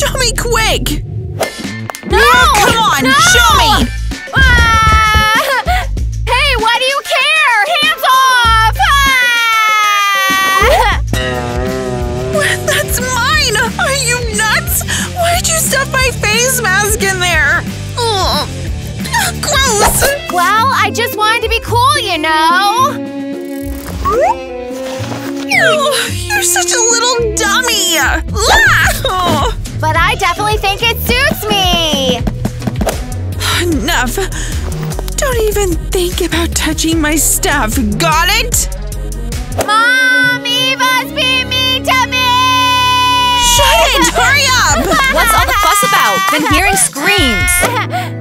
Show me quick. No! Yeah, come on, no! show me. Ah! Hey, why do you care? Hands off! Ah! That's mine. Are you nuts? Why did you stuff my face mask in there? Ugh, Gross. Well, I just wanted to be cool, you know. Definitely think it suits me. Enough. Don't even think about touching my stuff. Got it? Mom, Eva's being mean to me! Shut it! Hurry up! What's all the fuss about? Been hearing screams.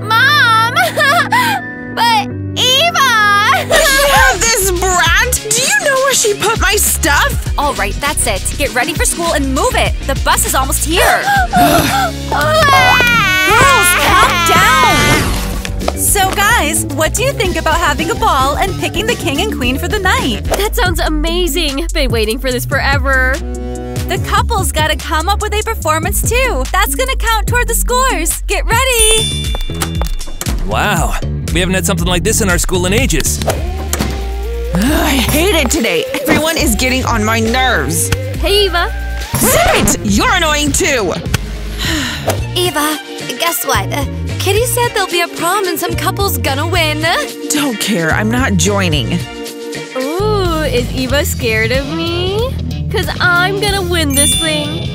Mom! but Eva! Yeah, this brat! Do you know where she put my stuff? All right, that's it. Get ready for school and move it. The bus is almost here. Girls, calm down. So, guys, what do you think about having a ball and picking the king and queen for the night? That sounds amazing. Been waiting for this forever. The couple's gotta come up with a performance too. That's gonna count toward the scores. Get ready. Wow, we haven't had something like this in our school in ages. I hate it today. Everyone is getting on my nerves. Hey, Eva. Zip it! You're annoying too! Eva, guess what? Uh, Kitty said there'll be a prom and some couple's gonna win. Don't care, I'm not joining. Ooh, is Eva scared of me? Cause I'm gonna win this thing.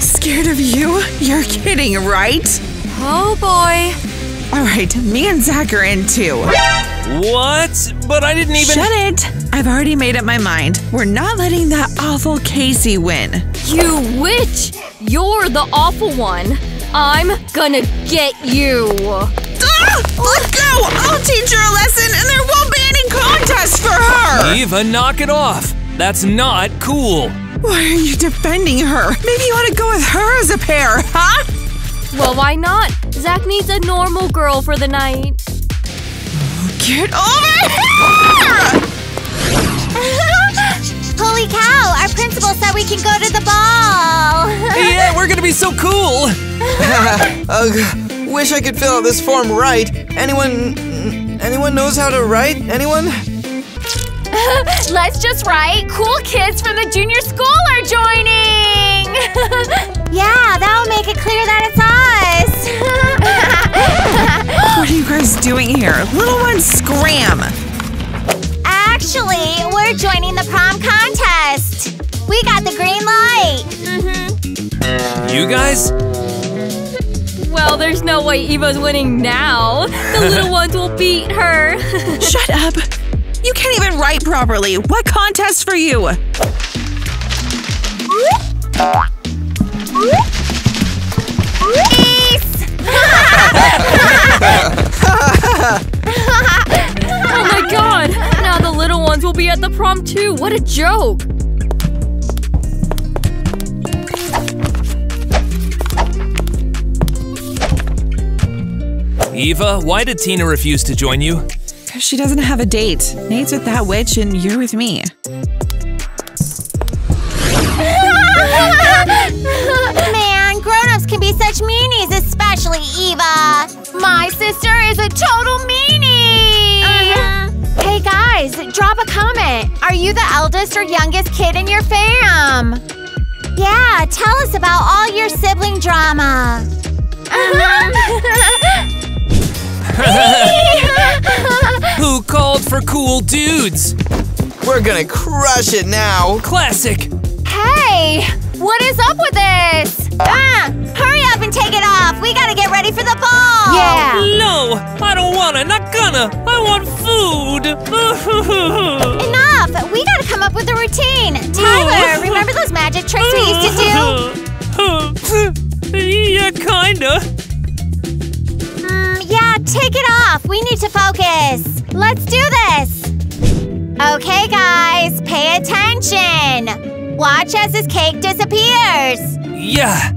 Scared of you? You're kidding, right? Oh boy. Alright, me and Zach are in too. What? But I didn't even. Shut it! I've already made up my mind. We're not letting that awful Casey win. You witch! You're the awful one. I'm gonna get you. Ah! Let go! I'll teach her a lesson and there won't be any contest for her! Eva, knock it off. That's not cool. Why are you defending her? Maybe you want to go with her as a pair, huh? Well, why not? Zach needs a normal girl for the night. Get over here! Holy cow! Our principal said we can go to the ball! yeah, we're gonna be so cool. Ugh, wish I could fill out this form right. Anyone, anyone knows how to write? Anyone? Let's just write cool kids from the junior school are joining! Yeah, that'll make it clear that it's us! What are you guys doing here? Little one, scram! Actually, we're joining the prom contest! We got the green light! Mhm. You guys? Well, there's no way Eva's winning now. The little ones will beat her. Shut up! You can't even write properly. What contest for you? Oh my god! Now the little ones will be at the prom too. What a joke! Eva, why did Tina refuse to join you? Because she doesn't have a date. Nate's with that witch and you're with me. Such meanies, especially Eva! My sister is a total meanie! Uh-huh. Hey guys, drop a comment. Are you the eldest or youngest kid in your fam? Yeah, tell us about all your sibling drama. Uh-huh. Who called for cool dudes? We're gonna crush it now. Classic. Hey! What is up with this? Ah! Hurry up and take it off! We gotta get ready for the ball! Yeah! No, I don't wanna, not gonna. I want food. Enough! We gotta come up with a routine! Tyler, remember those magic tricks we used to do? yeah, kinda. Mm, yeah, take it off! We need to focus! Let's do this! Okay, guys, pay attention! Watch as this cake disappears! Yeah.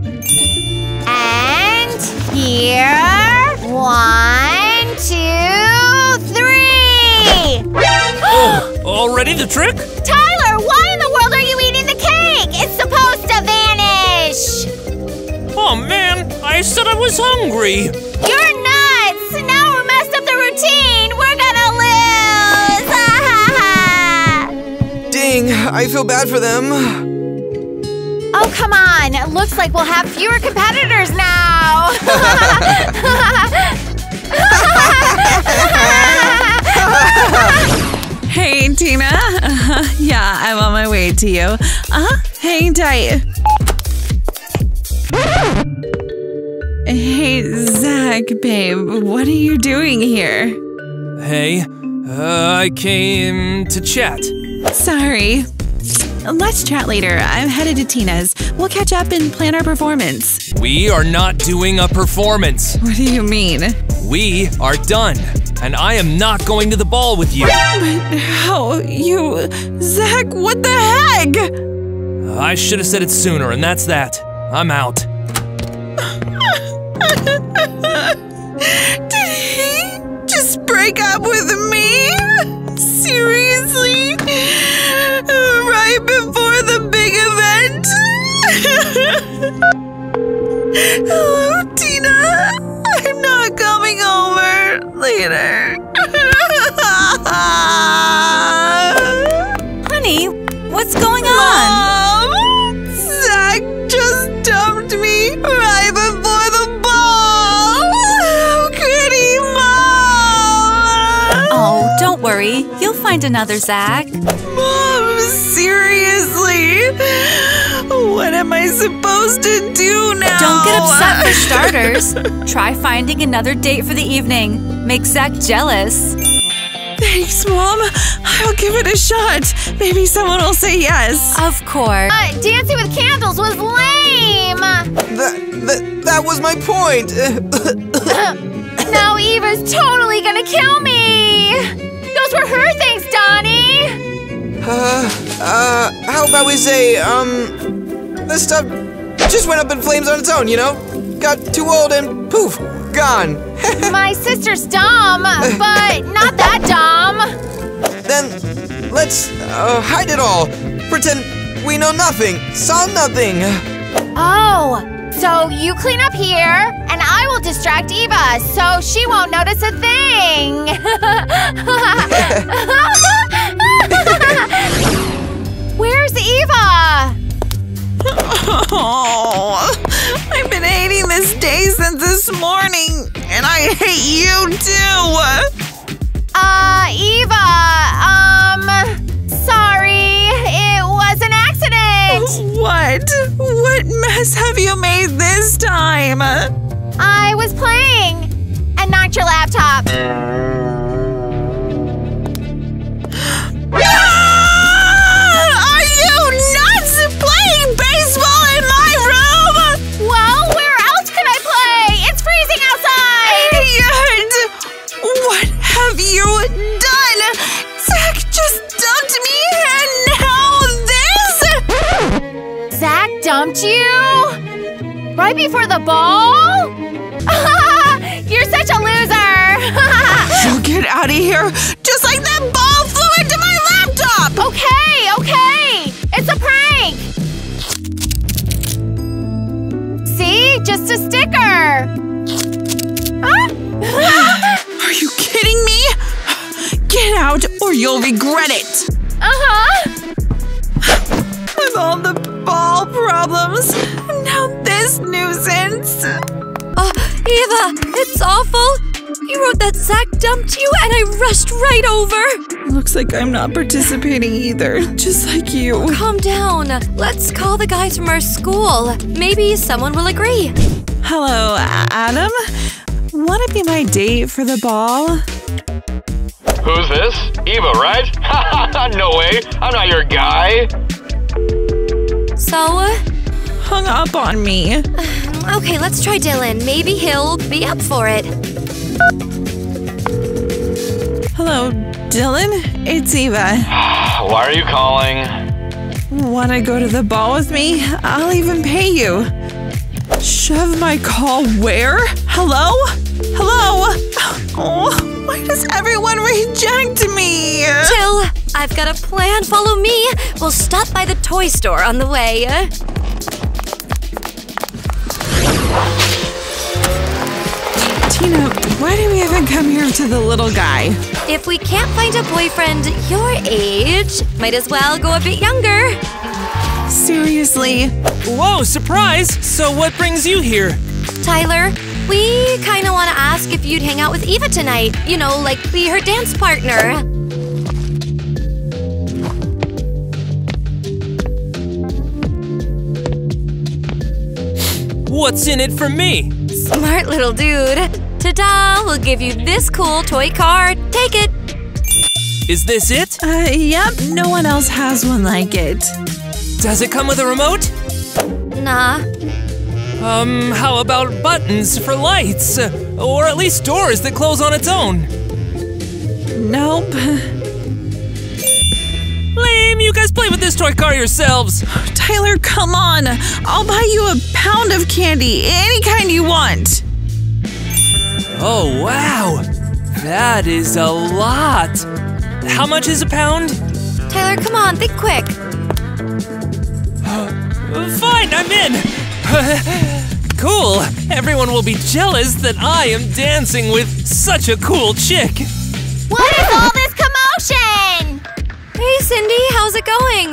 And here. One, two, three! already, the trick? Tyler, why in the world are you eating the cake? It's supposed to vanish! Oh man, I said I was hungry. You're nuts! Now we messed up the routine! We're gonna lose! Ding, I feel bad for them. Oh, come on! Looks like we'll have fewer competitors now! Hey, Tina. Uh, yeah, I'm on my way to you. Uh-huh. Hang tight. Hey, Zach, babe, what are you doing here? Hey, uh, I came to chat. Sorry. Let's chat later. I'm headed to Tina's. We'll catch up and plan our performance. We are not doing a performance. What do you mean? We are done, and I am not going to the ball with you. But How? You. Zach, what the heck? I should have said it sooner, and that's that. I'm out. Did he just break up with me? Seriously? Uh, right before the big event? Hello, oh, Tina. I'm not coming over later. find another Zach. Mom, seriously? What am I supposed to do now? Don't get upset for starters. Try finding another date for the evening. Make Zach jealous. Thanks, Mom. I'll give it a shot. Maybe someone will say yes. Of course. Uh, Dancing with Candles was lame! That, that, that was my point. now Eva's totally gonna kill me! Those were her things, Donnie! Uh, uh, how about we say, um, this stuff just went up in flames on its own, you know? Got too old and poof, gone. My sister's dumb, but not that dumb. then let's uh, hide it all. Pretend we know nothing, saw nothing. Oh, so you clean up here, and I will distract Eva so she won't notice a thing. Where's Eva? Oh, I've been hating this day since this morning, and I hate you too. Uh, Eva, What? What mess have you made this time? I was playing and knocked your laptop. Ah! Are you nuts? Playing baseball in my room? Well, where else can I play? It's freezing outside. Idiot! What have you done? Zach you? Right before the ball? You're such a loser. You get out of here, just like that ball flew into my laptop! okay, okay. It's a prank. See? Just a sticker. Huh? Are you kidding me? Get out or you'll regret it! uh-huh. With all the ball problems, now this nuisance. Uh, Eva, it's awful. You wrote that Zach dumped you, and I rushed right over. Looks like I'm not participating either, just like you. Calm down. Let's call the guys from our school. Maybe someone will agree. Hello, Adam. Wanna be my date for the ball? Who's this? Eva, right? no way. I'm not your guy. So, uh, Hung up on me. okay, let's try Dylan. Maybe he'll be up for it. Hello, Dylan? It's Eva. Why are you calling? Wanna go to the ball with me? I'll even pay you. Shove my call where? Hello? Hello? Oh, why does everyone reject me? Chill. I've got a plan. Follow me. We'll stop by the toy store on the way. Uh. Tina, why do we even come here to the little guy? If we can't find a boyfriend your age, might as well go a bit younger. Seriously? Whoa, surprise! So what brings you here? Tyler, we kind of want to ask if you'd hang out with Eva tonight. You know, like be her dance partner. What's in it for me? Smart little dude. Ta-da! We'll give you this cool toy car. Take it. Is this it? Uh, yep, no one else has one like it. Does it come with a remote? Nah. Um, how about buttons for lights? Or at least doors that close on its own? Nope. Lame, you guys play with this toy car yourselves. Tyler, come on. I'll buy you a pound of candy, any kind you want. Oh, wow. That is a lot. How much is a pound? Tyler, come on, think quick. Fine, I'm in. cool. Everyone will be jealous that I am dancing with such a cool chick. What is all this commotion? Hey, Cindy, how's it going?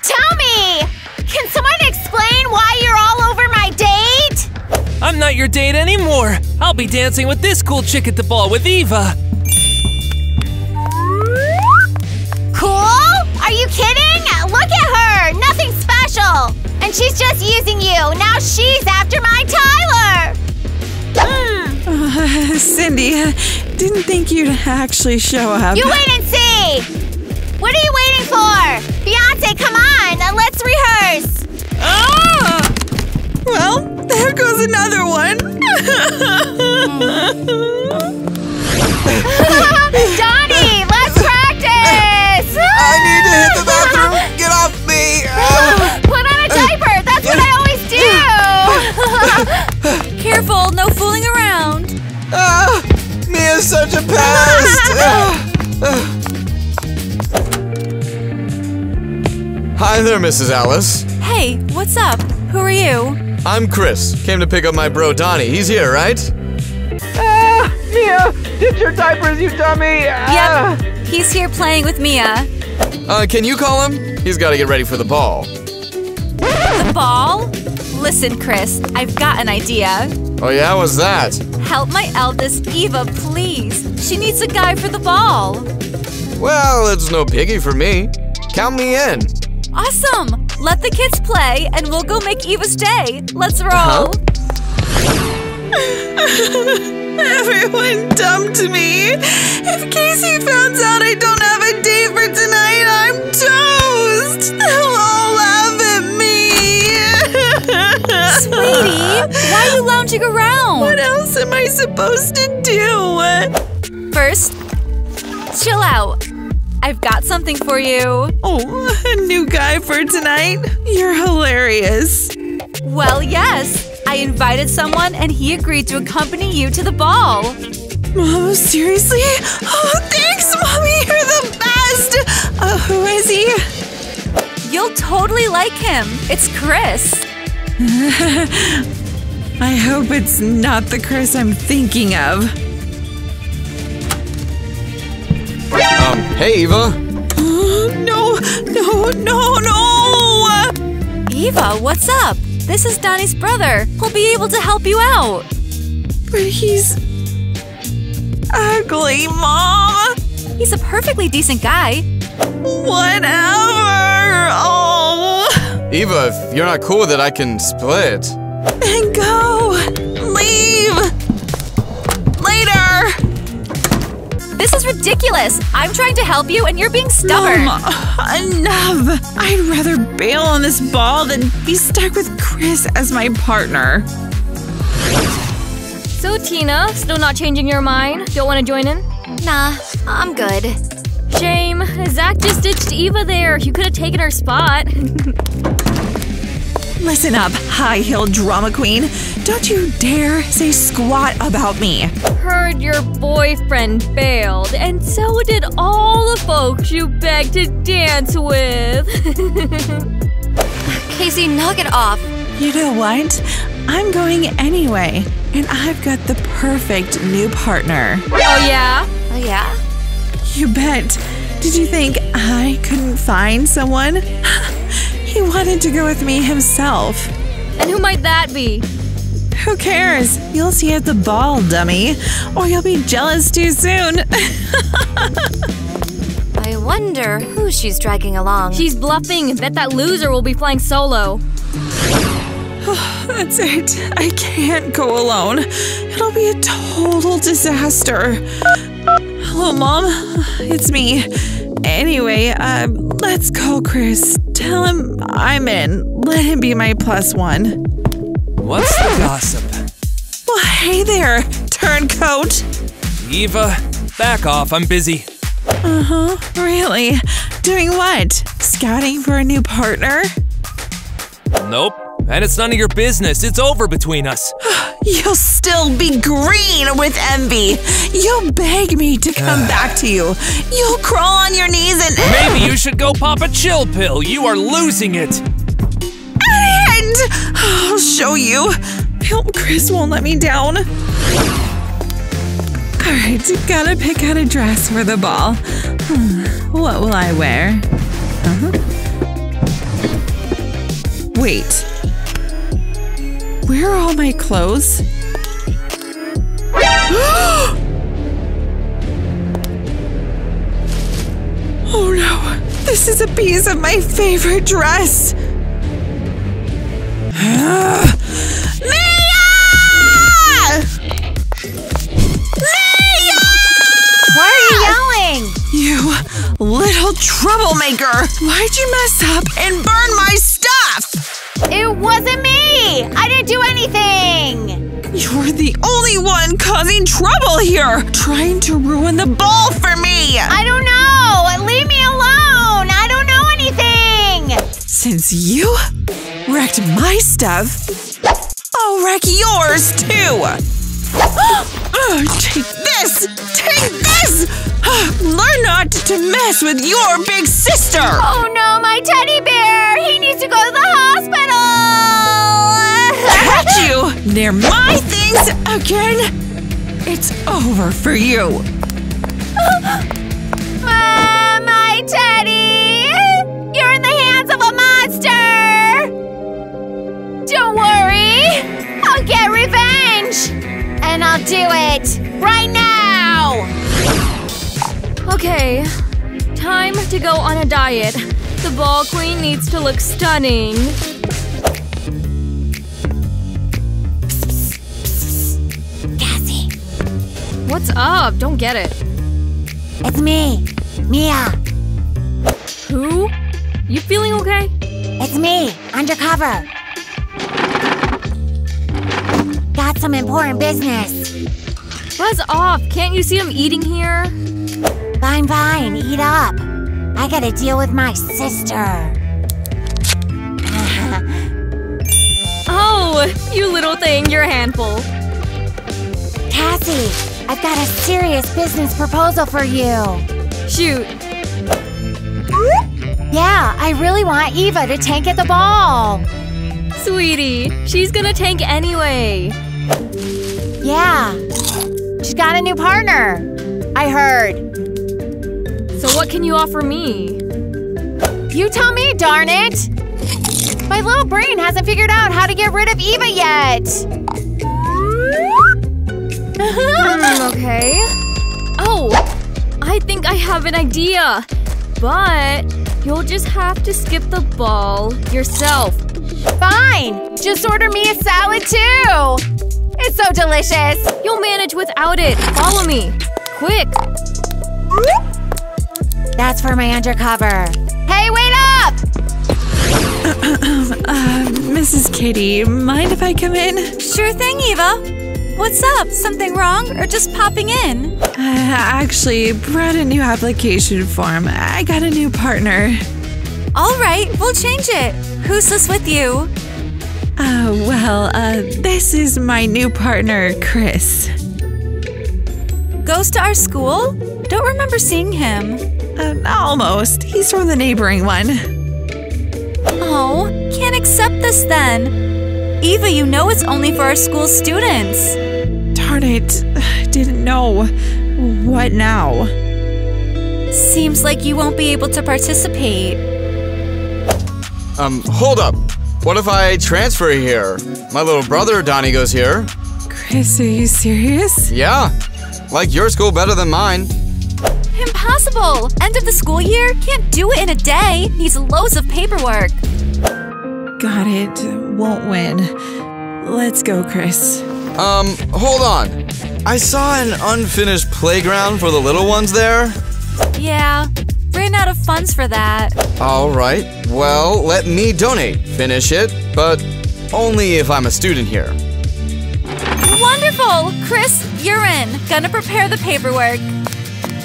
Tell me! Can someone explain why you're all over my date? I'm not your date anymore. I'll be dancing with this cool chick at the ball with Eva. Cool? Are you kidding? Look at her! Nothing special! And she's just using you. Now she's after my Tyler! Mm. Uh, Cindy, didn't think you'd actually show up. You wait and see! What are you waiting for? Beyonce, come on! Let's rehearse! Ah! Well, there goes another one. Donnie, let's practice! I need to hit the bathroom. Get off me. Ah. Put on a diaper! That's what I always do! Careful, no fooling around. Ah, Mia's such a pest. Hi there, Mrs. Alice. Hey, what's up? Who are you? I'm Chris. Came to pick up my bro Donnie. He's here, right? Ah, Mia, ditch your diapers, you dummy. Ah. Yep, he's here playing with Mia. Uh, can you call him? He's got to get ready for the ball. The ball? Listen, Chris, I've got an idea. Oh yeah, what's that? Help my eldest Eva, please. She needs a guy for the ball. Well, it's no piggy for me. Count me in. Awesome! Let the kids play and we'll go make Eva's day. Let's roll. Uh-huh. Everyone dumped me. If Casey found out I don't have a date for tonight, I'm toast. They'll all laugh at me. Sweetie, why are you lounging around? What else am I supposed to do? First, chill out. I've got something for you. Oh, a new guy for tonight? You're hilarious. Well, yes. I invited someone and he agreed to accompany you to the ball. Oh, seriously? Oh, thanks, Mommy. You're the best. Uh, who is he? You'll totally like him. It's Chris. I hope it's not the Chris I'm thinking of. Um, hey Eva. no, no, no, no! Eva, what's up? This is Donnie's brother. He'll be able to help you out. But he's ugly, Mom. He's a perfectly decent guy. Whatever. Oh. Eva, if you're not cool with it, I can split. Then go. Ridiculous. I'm trying to help you and you're being stubborn. Mom, enough. I'd rather bail on this ball than be stuck with Chris as my partner. So, Tina, still not changing your mind? Don't want to join in? Nah, I'm good. Shame. Zach just ditched Eva there. You could have taken her spot. Listen up, high-heeled drama queen. Don't you dare say squat about me. Heard your boyfriend failed, and so did all the folks you begged to dance with. Casey, knock it off. You know what? I'm going anyway, and I've got the perfect new partner. oh, yeah? Oh, yeah? You bet. Did you think I couldn't find someone? he wanted to go with me himself. And who might that be? Who cares? You'll see at the ball, dummy. Or you'll be jealous too soon. I wonder who she's dragging along. She's bluffing. Bet that loser will be flying solo. That's it. I can't go alone. It'll be a total disaster. Hello, Mom. It's me. Anyway, uh, let's call Chris. Tell him I'm in. Let him be my plus one. What's the gossip? Well, hey there, turncoat. Eva, back off. I'm busy. Uh huh. Really? Doing what? Scouting for a new partner? Nope. And it's none of your business. It's over between us. You'll still be green with envy. You'll beg me to come back to you. You'll crawl on your knees and. Maybe you should go pop a chill pill. You are losing it. And I'll show you. I hope Chris won't let me down. Alright, gotta pick out a dress for the ball. Hmm, what will I wear? Uh-huh. Wait. Where are all my clothes? oh no, this is a piece of my favorite dress. Mia! Mia! Why are you ah! yelling? You little troublemaker! Why'd you mess up and burn my stuff? It wasn't me! I didn't do anything! You're the only one causing trouble here! Trying to ruin the ball for me! I don't know! Leave me alone! I don't know anything! Since you wrecked my stuff, I'll wreck yours too! Ugh, take this! Take this! Learn not to mess with your big sister! Oh no, my teddy bear! He needs to go to the hospital! Catch you near my things again! It's over for you! Ah, my teddy! You're in the hands of a monster! Don't worry! I'll get revenge! And I'll do it right now! Okay, time to go on a diet. The ball queen needs to look stunning. What's up? Don't get it. it's me, Mia. Who? You feeling okay? It's me, undercover. Got some important business. Buzz off. Can't you see I'm eating here? Fine, fine, eat up. I gotta deal with my sister. Oh, you little thing. You're a handful. Cassie, I've got a serious business proposal for you. Shoot. Yeah, I really want Eva to tank at the ball. Sweetie, she's gonna tank anyway. Yeah. She's got a new partner. I heard. So what can you offer me? You tell me, darn it! My little brain hasn't figured out how to get rid of Eva yet. Okay. Oh, I think I have an idea. But you'll just have to skip the ball yourself. Fine. Just order me a salad too. It's so delicious. You'll manage without it. Follow me. Quick. That's for my undercover. Hey, wait up! Uh, Mrs. Kitty, mind if I come in? Sure thing, Eva. What's up? Something wrong or just popping in? Uh, actually, brought a new application form. I got a new partner. All right, we'll change it. Who's this with you? Uh, well, uh, this is my new partner, Chris. Goes to our school? Don't remember seeing him. Uh, almost. He's from the neighboring one. Oh, can't accept this then. Eva, you know it's only for our school students. Darn it. I didn't know. What now? Seems like you won't be able to participate. Um, hold up. What if I transfer here? My little brother Donnie goes here. Chris, are you serious? Yeah. Like your school better than mine. Impossible! End of the school year? Can't do it in a day. Needs loads of paperwork. Got it. Won't win. Let's go, Chris. Um, hold on. I saw an unfinished playground for the little ones there. Yeah, ran out of funds for that. All right. Well, let me donate. Finish it, but only if I'm a student here. Wonderful! Chris, you're in. Gonna prepare the paperwork.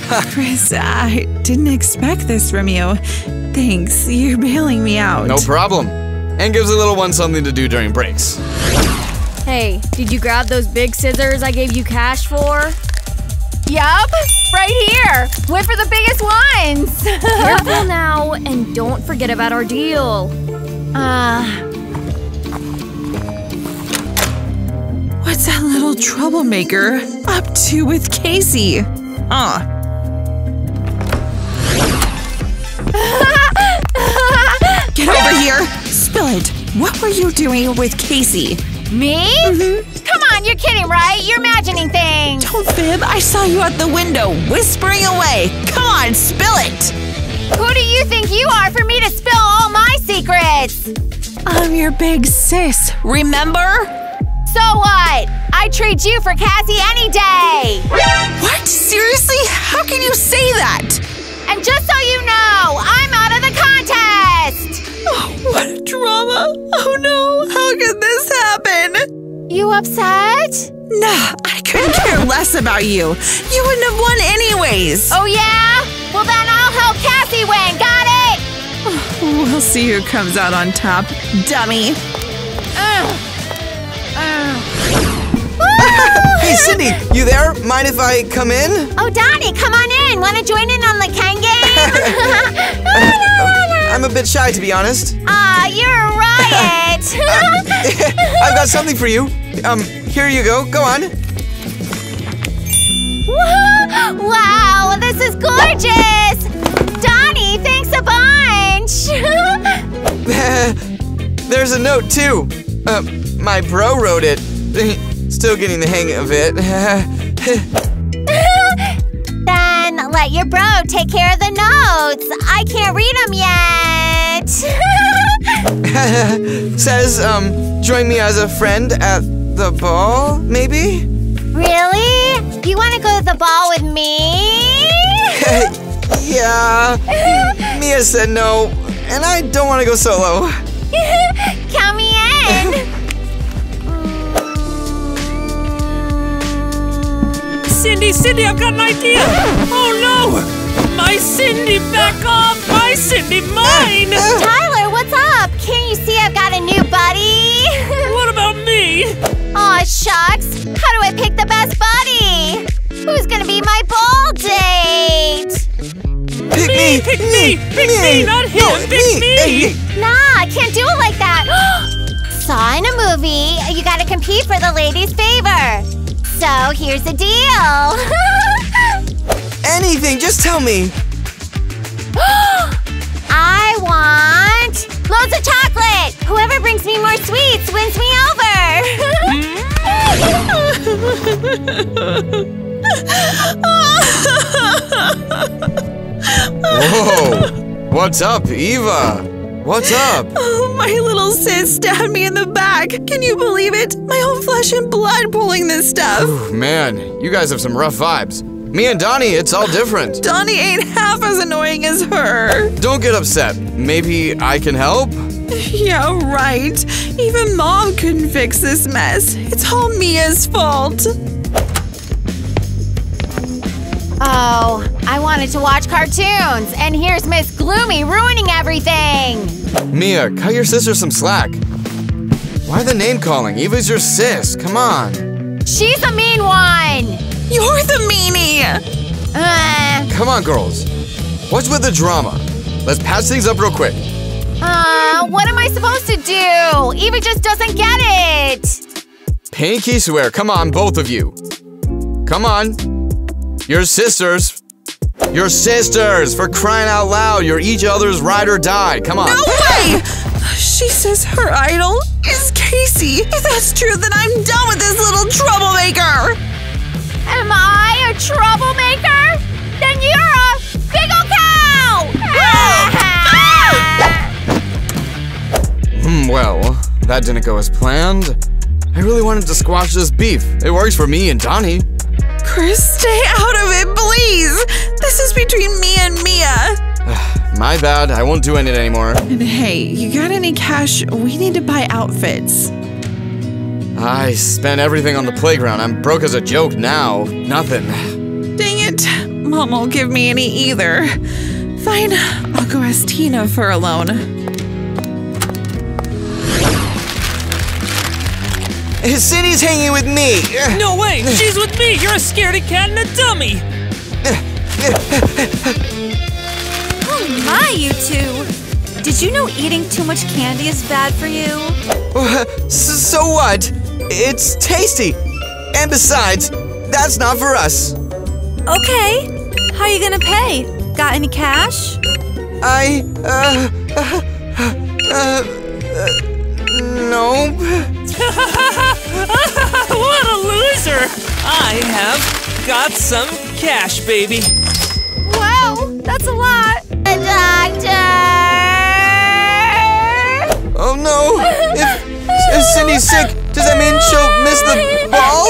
Chris, I didn't expect this from you. Thanks. You're bailing me out. No problem. And gives the little one something to do during breaks. Hey, did you grab those big scissors I gave you cash for? Yup, right here. Went for the biggest ones. Careful now, and don't forget about our deal. uh, What's that little troublemaker up to with Casey? Huh. Get over here! Spill it! What were you doing with Casey? Me? Mm-hmm. Come on, you're kidding, right? You're imagining things. Don't fib, I saw you out the window, whispering away. Come on, spill it! Who do you think you are for me to spill all my secrets? I'm your big sis, remember? So what? I trade you for Cassie any day. What? Seriously? How can you say that? And just so you know, I'm what a drama! Oh no, how could this happen? You upset? Nah, I couldn't care less about you. You wouldn't have won anyways. Oh yeah? Well then I'll help Cassie win. Got it? We'll see who comes out on top, dummy. Uh, uh. Hey, Cindy, you there? Mind if I come in? Oh Donnie, come on in. Wanna join in on the Ken game? I'm a bit shy, to be honest. Ah, you're a riot. I've got something for you. Um, here you go. Go on. wow, this is gorgeous. Donnie, thanks a bunch. There's a note, too. Uh, my bro wrote it. Still getting the hang of it. Then let your bro take care of the notes. I can't read them yet. Says, um, join me as a friend at the ball, maybe? really? You want to go to the ball with me? yeah. Mia said no, and I don't want to go solo. Cindy, Cindy, I've got an idea! Oh no! My Cindy, back off! My Cindy, mine! Tyler, what's up? Can't you see I've got a new buddy? What about me? Aw, shucks. How do I pick the best buddy? Who's gonna be my ball date? Pick Me, pick me, pick me, not him, No, pick me! Hey, Nah, I can't do it like that. Saw in a movie, you gotta compete for the lady's favor. So here's the deal. anything, just tell me. I want loads of chocolate. Whoever brings me more sweets wins me over. Whoa. What's up, Eva? What's up? Oh, my little sis stabbed me in the back. Can you believe it? My own flesh and blood pulling this stuff. Man, you guys have some rough vibes. Me and Donnie, it's all different. Donnie ain't half as annoying as her. Don't get upset. Maybe I can help? Yeah, right. Even mom couldn't fix this mess. It's all Mia's fault. Oh, I wanted to watch cartoons, and here's Miss Gloomy ruining everything. Mia, cut your sister some slack. Why the name calling? Eva's your sis. Come on. She's a mean one. You're the meanie. Uh, Come on, girls. What's with the drama? Let's patch things up real quick. uh, what am I supposed to do? Eva just doesn't get it. Pinky swear. Come on, both of you. Come on. You're sisters. You're sisters. For crying out loud. You're each other's ride or die. Come on. No way! She says her idol is Casey. If that's true, then I'm done with this little troublemaker. Am I a troublemaker? Then you're a big ol' cow! Hmm, well, that didn't go as planned. I really wanted to squash this beef. It works for me and Donnie. Chris, stay out of it, please. This is between me and Mia. My bad. I won't do it anymore. And hey, you got any cash? We need to buy outfits. I spent everything on the playground. I'm broke as a joke now. Nothing. Dang it. Mom won't give me any either. Fine, I'll go ask Tina for a loan. Cindy's hanging with me. No way! She's with me! You're a scaredy cat and a dummy! Oh my, you two! Did you know eating too much candy is bad for you? So what? It's tasty. And besides, that's not for us. Okay. How are you gonna pay? Got any cash? I, uh, uh, uh, no. what a loser! I have got some cash, baby. Wow, that's a lot. The Doctor! Oh no! If, if Cindy's sick, does that mean she'll miss the ball?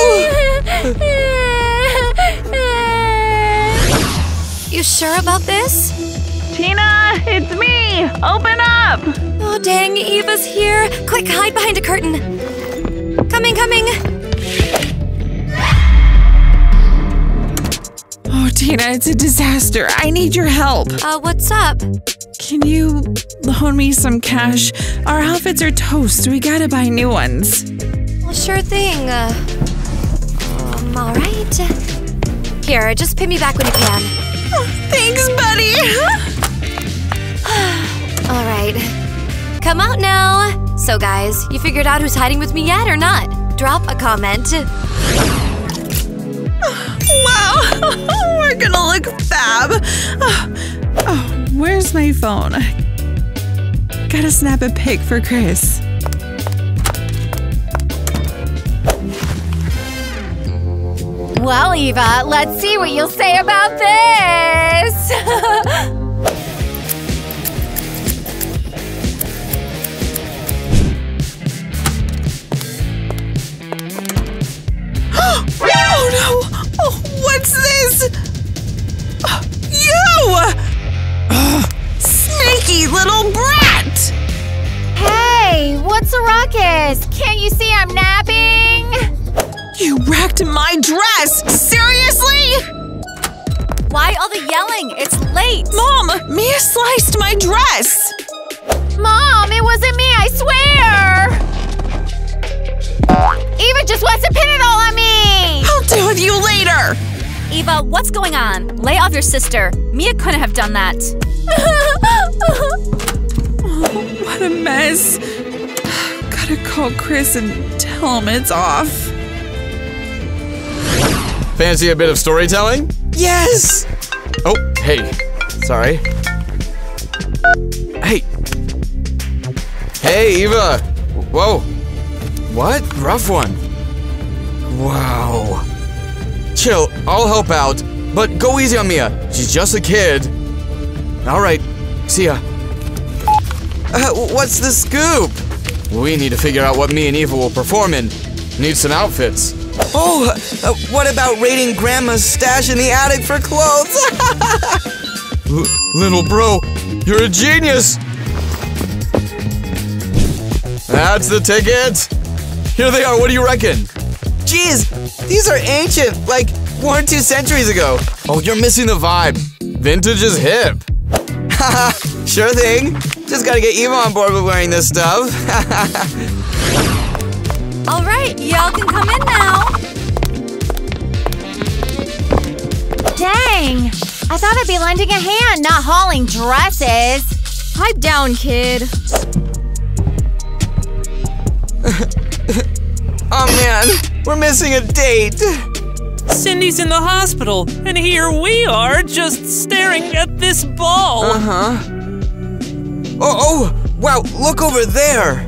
You sure about this? Tina, it's me! Open up! Oh, dang, Eva's here. Quick, hide behind a curtain. Coming, coming. Tina, it's a disaster. I need your help. Uh, what's up? Can you loan me some cash? Our outfits are toast. We gotta buy new ones. Well, sure thing. Uh, um, all right. Here, just pay me back when you can. Thanks, buddy. All right. Come out now. So, guys, you figured out who's hiding with me yet or not? Drop a comment. Gonna look fab. Oh, oh, where's my phone? Gotta snap a pic for Chris. Well, Eva, let's see what you'll say about this. Oh no! Oh, what's this? What's a ruckus? Can't you see I'm napping? You wrecked my dress! Seriously? Why all the yelling? It's late. Mom, Mia sliced my dress! Mom, it wasn't me, I swear! Eva just wants to pin it all on me! I'll deal with you later! Eva, what's going on? Lay off your sister. Mia couldn't have done that. Oh, what a mess. Gotta call Chris and tell him it's off. Fancy a bit of storytelling? Yes! Oh, hey. Sorry. Hey. Hey, Eva. Whoa. What? Rough one. Wow. Chill, I'll help out, but go easy on Mia. She's just a kid. Alright, see ya. Uh, what's the scoop? We need to figure out what me and Eva will perform in. Need some outfits. Oh, uh, what about raiding Grandma's stash in the attic for clothes? Little bro, you're a genius. That's the ticket. Here they are. What do you reckon? Jeez, these are ancient, like one or two centuries ago. Oh, you're missing the vibe. Vintage is hip. Haha, sure thing. Just gotta get Eva on board with wearing this stuff. All right, y'all can come in now. Dang! I thought I'd be lending a hand, not hauling dresses. Pipe down, kid. Oh man, we're missing a date. Cindy's in the hospital, and here we are just staring at this ball. Uh huh. Oh, oh, wow, look over there.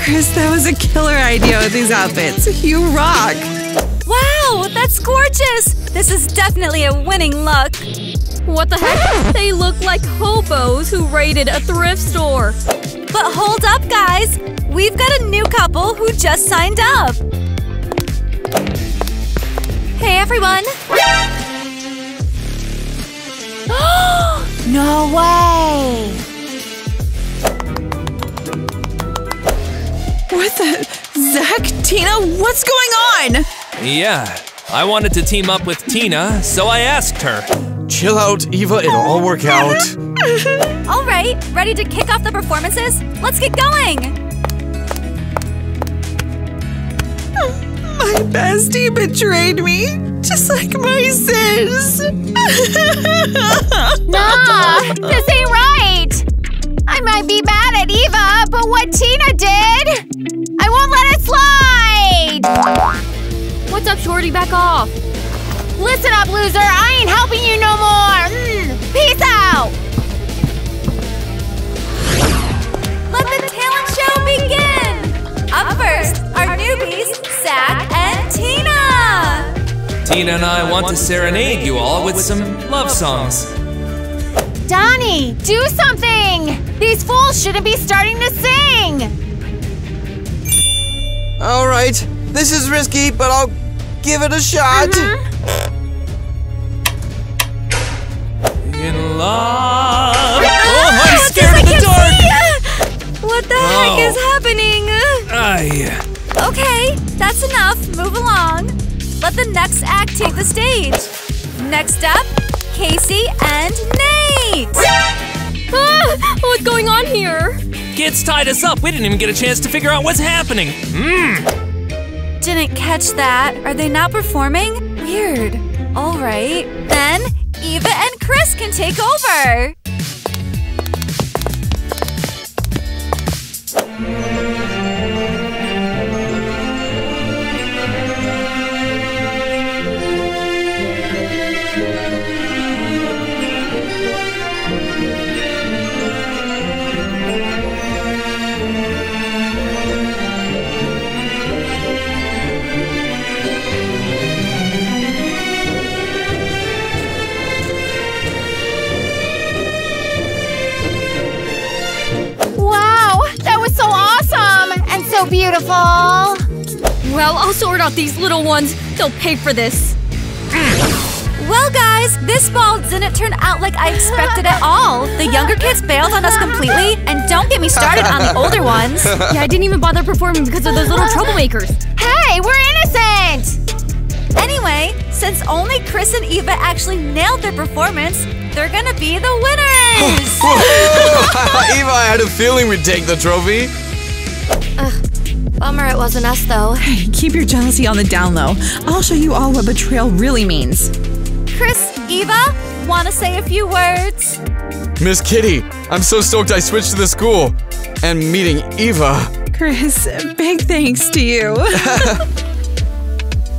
Chris, that was a killer idea with these outfits. You rock. Wow, that's gorgeous! This is definitely a winning look. What the heck? they look like hobos who raided a thrift store. But hold up, guys! We've got a new couple who just signed up. Hey, everyone! No way! What the? Zach, Tina, what's going on? Yeah, I wanted to team up with Tina, so I asked her. Chill out, Eva, it'll all work out. All right, ready to kick off the performances? Let's get going! My bestie betrayed me, just like my sis. Nah, this ain't right! I might be mad at Eva, but what Tina did, I won't let it slide! What's up, Shorty? Back off. Listen up, loser, I ain't helping you no more! Mm, peace out! Let the talent show begin! Up first, our newbies, Zach and Tina! Tina and I want to serenade you all with some love songs. Donnie, do something! These fools shouldn't be starting to sing! All right, this is risky, but I'll give it a shot. Mm-hmm. In love. Ah, oh, I'm scared of the dark. What the Oh. heck is oh. happening? Aye. Okay, that's enough. Move along. Let the next act take the stage. Next up, Casey and Nate. Ah, what's going on here? Kids tied us up. We didn't even get a chance to figure out what's happening. Didn't catch that. Are they not performing? Weird. All right. Then Eva and Chris can take over. Beautiful! Well, I'll sort out these little ones. They'll pay for this. Well, guys, this ball didn't turn out like I expected at all. The younger kids bailed on us completely, and don't get me started on the older ones. Yeah, I didn't even bother performing because of those little troublemakers. Hey, we're innocent! Anyway, since only Chris and Eva actually nailed their performance, they're gonna be the winners! Eva, I had a feeling we'd take the trophy. Bummer it wasn't us, though. Hey, keep your jealousy on the down low. I'll show you all what betrayal really means. Chris, Eva, wanna say a few words? Miss Kitty, I'm so stoked I switched to the school. And meeting Eva. Chris, big thanks to you.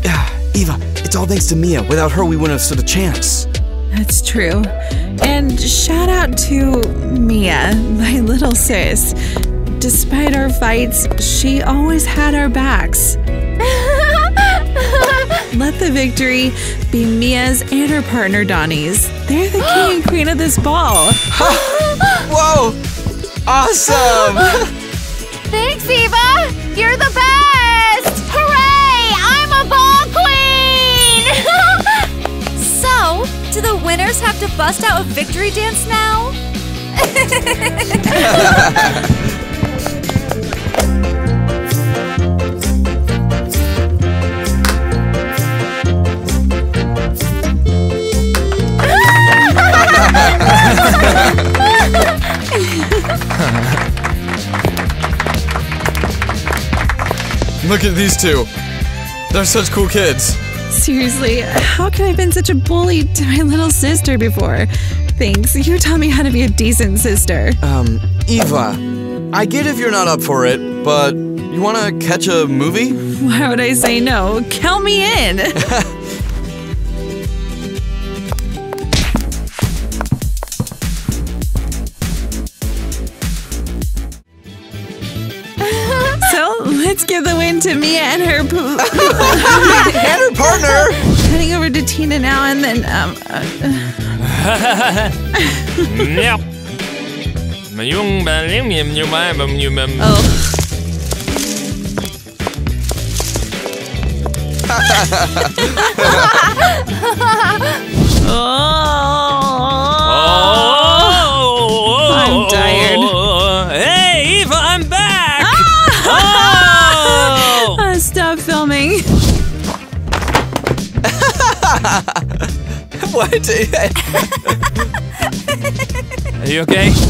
Yeah, Eva, it's all thanks to Mia. Without her, we wouldn't have stood a chance. That's true. And shout out to Mia, my little sis. Despite our fights, she always had our backs. Let the victory be Mia's and her partner Donnie's. They're the king and queen of this ball. Whoa! Awesome! Thanks, Eva! You're the best! Hooray! I'm a ball queen! So, do the winners have to bust out a victory dance now? Look at these two. They're such cool kids. Seriously, how can I have been such a bully to my little sister before? Thanks, you taught me how to be a decent sister. Um, Eva, I get if you're not up for it, but you wanna catch a movie? Why would I say no? Count me in! give the win to Mia and her poo. and her partner! Heading over to Tina now and then, um, uh, Yep. Yung balim yum yung bam yum yum. oh. Oh, what? Are you okay?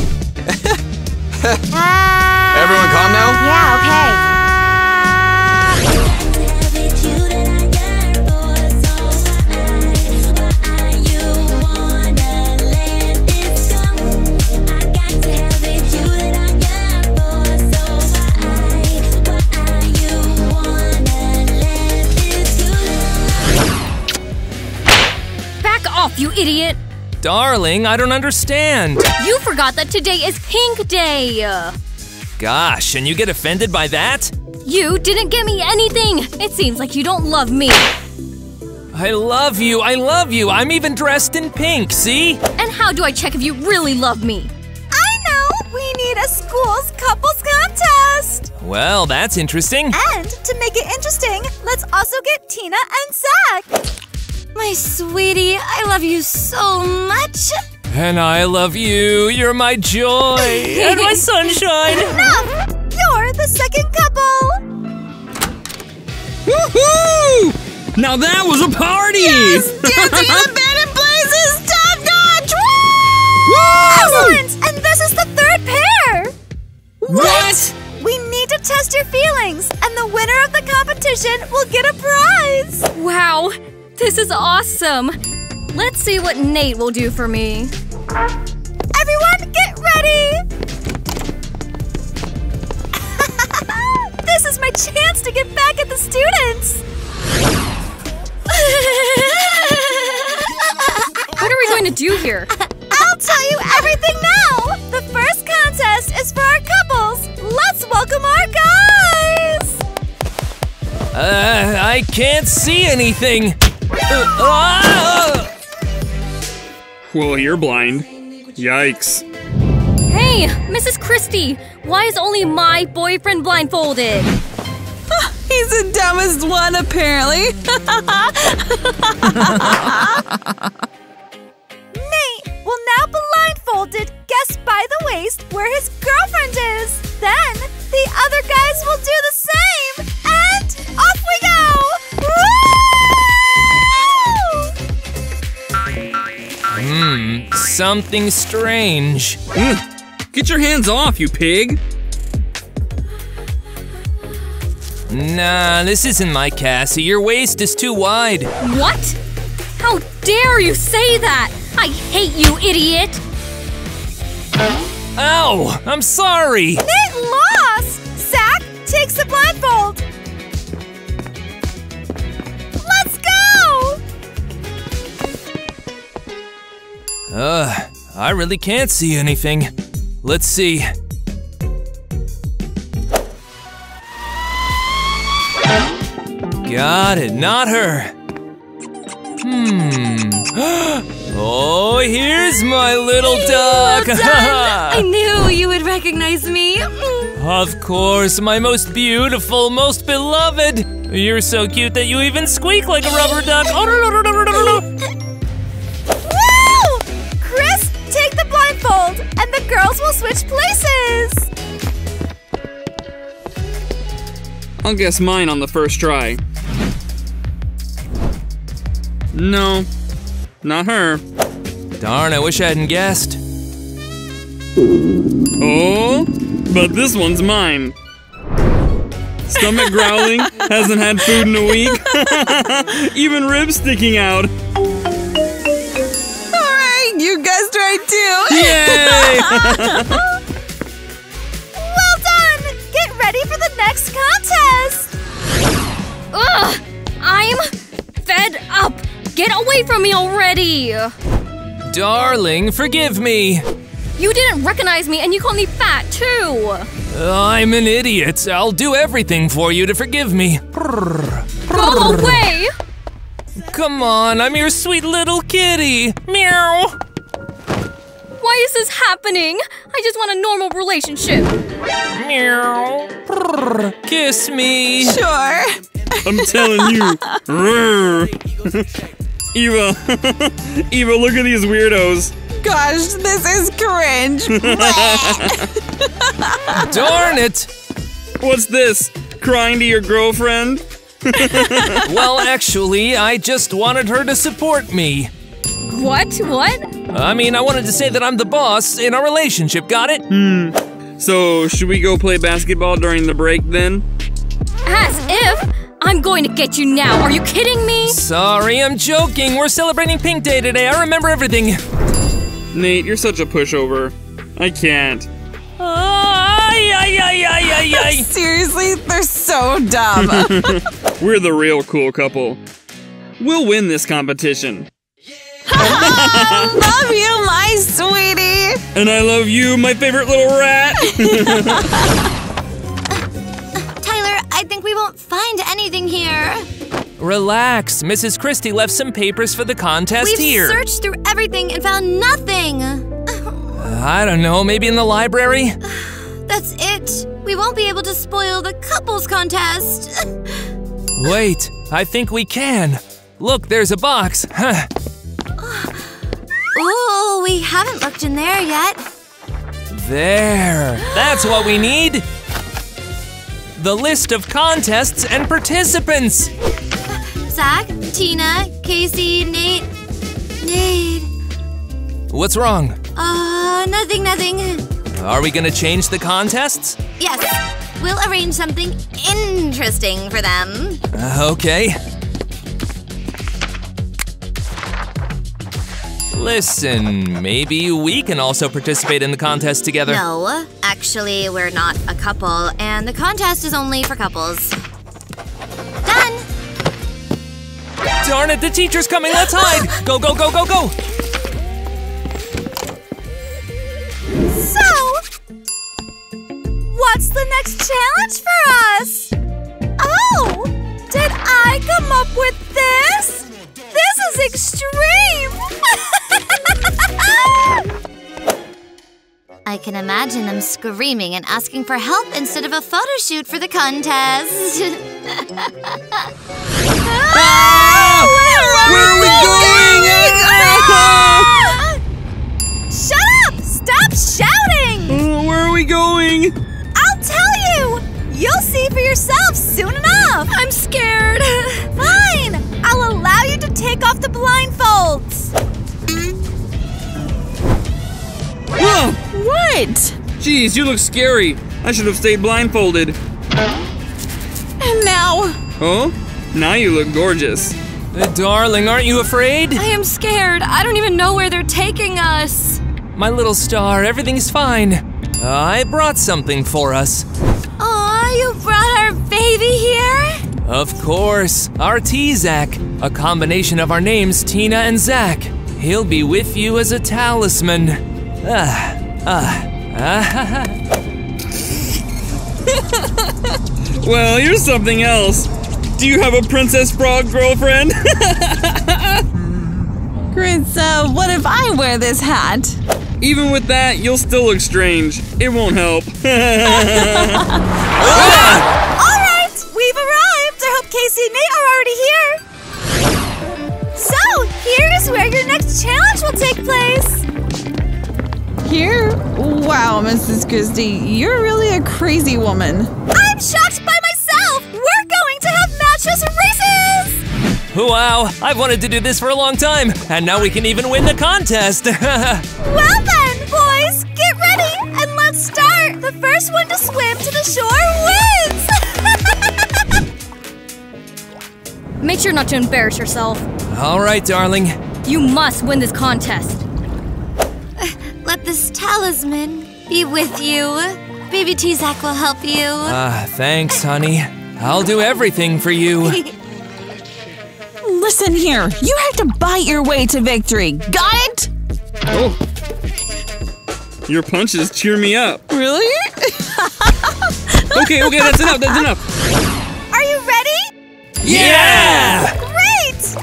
Uh, Everyone calm now? Yeah, okay. Off, you idiot! Darling, I don't understand. You forgot that today is Pink Day! Gosh, and you get offended by that? You didn't get me anything! It seems like you don't love me. I love you, I love you. I'm even dressed in pink, see? And how do I check if you really love me? I know! We need a school's couples contest! Well, that's interesting. And to make it interesting, let's also get Tina and Zach! My sweetie, I love you so much! And I love you. You're my joy and my sunshine. Enough! Ah, you're the second couple! Woohoo! Now that was a party! Dancing in the bed and blazes top notch! Excellent! And this is the third pair! What? We need to test your feelings, and the winner of the competition will get a prize! Wow, this is awesome! Let's see what Nate will do for me. Everyone, get ready! this is my chance to get back at the students! What are we going to do here? I'll tell you everything now! The first contest is for our couples! Let's welcome our guys! Uh, I can't see anything. Well, you're blind. Yikes. Hey, Mrs. Christie, why is only my boyfriend blindfolded? He's the dumbest one, apparently. Nate will now blindfolded guess by the waist where his girlfriend is. Then the other guys will do the same. And off we go! Woo! Hmm, something strange. Mm. Get your hands off, you pig! Nah, this isn't my Cassie. Your waist is too wide. What? How dare you say that? I hate you, idiot! Ow! I'm sorry. Nate lost! Zach takes the blindfold. Ugh, I really can't see anything. Let's see. Got it, not her. Hmm. oh, here's my little duck. I knew you would recognize me. of course, my most beautiful, most beloved. You're so cute that you even squeak like a rubber duck. Oh, no, no, no, no, no, no, no. Blindfold, and the girls will switch places. I'll guess mine on the first try. No, not her. Darn, I wish I hadn't guessed. Oh, but this one's mine. Stomach growling, hasn't had food in a week. Even ribs sticking out. Alright, guessed right too. Yay! Well done! Get ready for the next contest! Ugh! I'm fed up. Get away from me already. Darling, forgive me. You didn't recognize me and you called me fat too. I'm an idiot. I'll do everything for you to forgive me. Go away. Come on, I'm your sweet little kitty. Meow. Why is this happening? I just want a normal relationship. Meow. Kiss me. Sure. I'm telling you. Eva. Eva, look at these weirdos. Gosh, this is cringe. Darn it. What's this? Crying to your girlfriend? Well, actually, I just wanted her to support me. What? What? I mean, I wanted to say that I'm the boss in our relationship, got it? Hmm. So, should we go play basketball during the break then? As if I'm going to get you now. Are you kidding me? Sorry, I'm joking. We're celebrating Pink Day today. I remember everything. Nate, you're such a pushover. I can't. Ay, ay, ay, ay, ay, ay. Seriously, they're so dumb. We're the real cool couple. We'll win this competition. Love you, my sweetie. And I love you, my favorite little rat. Tyler, I think we won't find anything here. Relax. Mrs. Christie left some papers for the contest We've here. searched through everything and found nothing. Uh, I don't know, maybe in the library? That's it. We won't be able to spoil the couples contest. Wait, I think we can. Look, there's a box. Huh. Oh, we haven't looked in there yet. There. That's what we need. The list of contests and participants. Zach, Tina, Casey, Nate. Nate. What's wrong? Uh, nothing, nothing. Are we gonna change the contests? Yes, we'll arrange something interesting for them. Uh, okay. Listen, maybe we can also participate in the contest together. No, actually, we're not a couple, and the contest is only for couples. Done! Darn it, the teacher's coming. Let's hide. Go, go, go, go, go. So, what's the next challenge for us? Oh, did I come up with this? This is extreme! I can imagine them screaming and asking for help instead of a photo shoot for the contest. Ah! Where are we going? What? Jeez, you look scary. I should have stayed blindfolded. And now, Oh? Now you look gorgeous. Uh, darling, aren't you afraid? I am scared. I don't even know where they're taking us. My little star, everything's fine. I brought something for us. Aw, you brought our baby here? Of course, our T-Zach, a combination of our names Tina and Zach. He'll be with you as a talisman. Ah, ah. Well, you're something else. Do you have a Princess Frog girlfriend? Chris, uh, what if I wear this hat? Even with that, you'll still look strange. It won't help. Alright, we've arrived! I hope Casey and Nate are already here! So, here's where your next challenge will take place! Here? Wow, Mrs. Christie, you're really a crazy woman. I'm shocked by myself! We're going to have mattress races! Wow, I've wanted to do this for a long time, and now we can even win the contest. Well then, boys, get ready and let's start! The first one to swim to the shore wins! Make sure not to embarrass yourself. All right, darling. You must win this contest. Let this talisman be with you. Baby T-Zach will help you. Ah, thanks, honey. I'll do everything for you. Listen here, you have to bite your way to victory. Got it? Oh. Your punches cheer me up. Really? Okay, okay, that's enough, that's enough. Are you ready? Yeah! Great!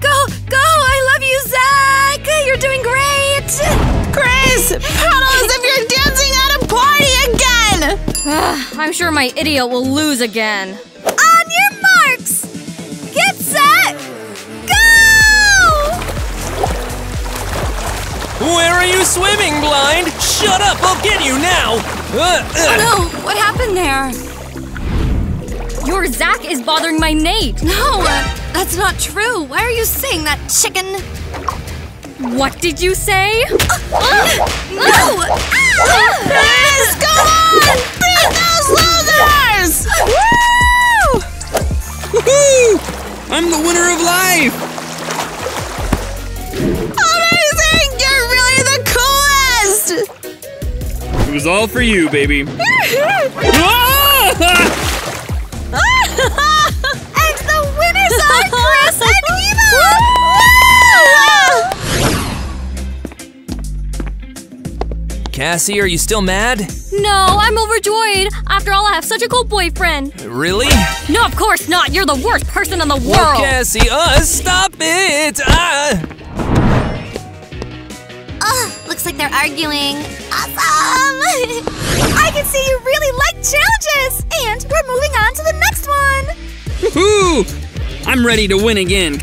Go, go! I love you, Zach! You're doing great! Chris, paddle as if you're dancing at a party again! I'm sure my idiot will lose again. On your marks! Get set! Go! Where are you swimming, blind? Shut up, I'll get you now! Uh, uh. No, what happened there? Your Zach is bothering my Nate. No, uh, that's not true. Why are you saying that, chicken? What did you say? No! Chris, go on! Beat those losers! Woo! Woohoo! I'm the winner of life! Amazing! You're really the coolest! It was all for you, baby. Ah! And the winners are Chris and Eva! Cassie, are you still mad? No, I'm overjoyed. After all, I have such a cool boyfriend. Really? No, of course not. You're the worst person in the Well, world. Cassie, uh, stop it! Ah! Ugh, looks like they're arguing. Awesome! I can see you really like challenges! And we're moving on to the next one! Woohoo! I'm ready to win again.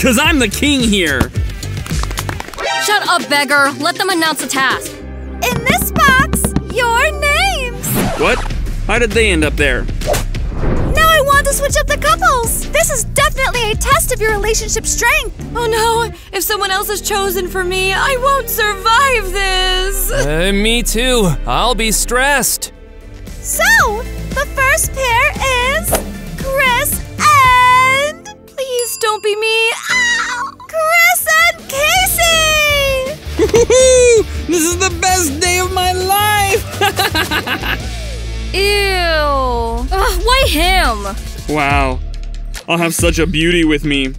Cause I'm the king here. Shut up, beggar. Let them announce the task. In this box, your names! What? How did they end up there? Now I want to switch up the couples! This is definitely a test of your relationship strength! Oh no, if someone else is chosen for me, I won't survive this! Uh, me too. I'll be stressed. So, the first pair is Chris and. Please don't be me. Ow! Chris and Casey! Woohoo! This is the best day of my life! Ew. Ugh, why him? wow. I'll have such a beauty with me.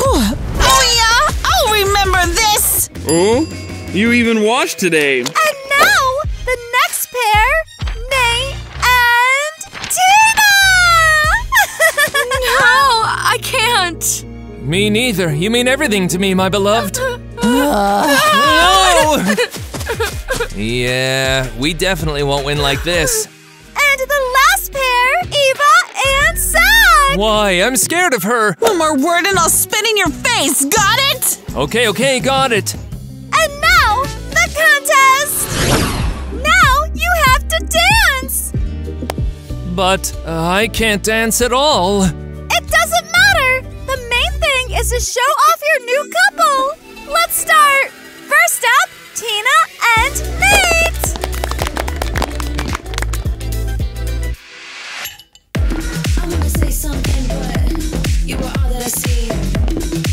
Oh yeah, I'll remember this! Oh? You even washed today. And now, the next pair, Nate and Tina! No, I can't. Me neither. You mean everything to me, my beloved. no! yeah, we definitely won't win like this. And the last pair, Eva and Zach! Why? I'm scared of her. One more word and I'll spit in your face, got it? Okay, okay, got it. And now, the contest! Now you have to dance! But uh, I can't dance at all. It doesn't matter! The main thing is to show off your new couple! Let's start! First up, Tina and Nate! I wanna say something, but you were all that I see.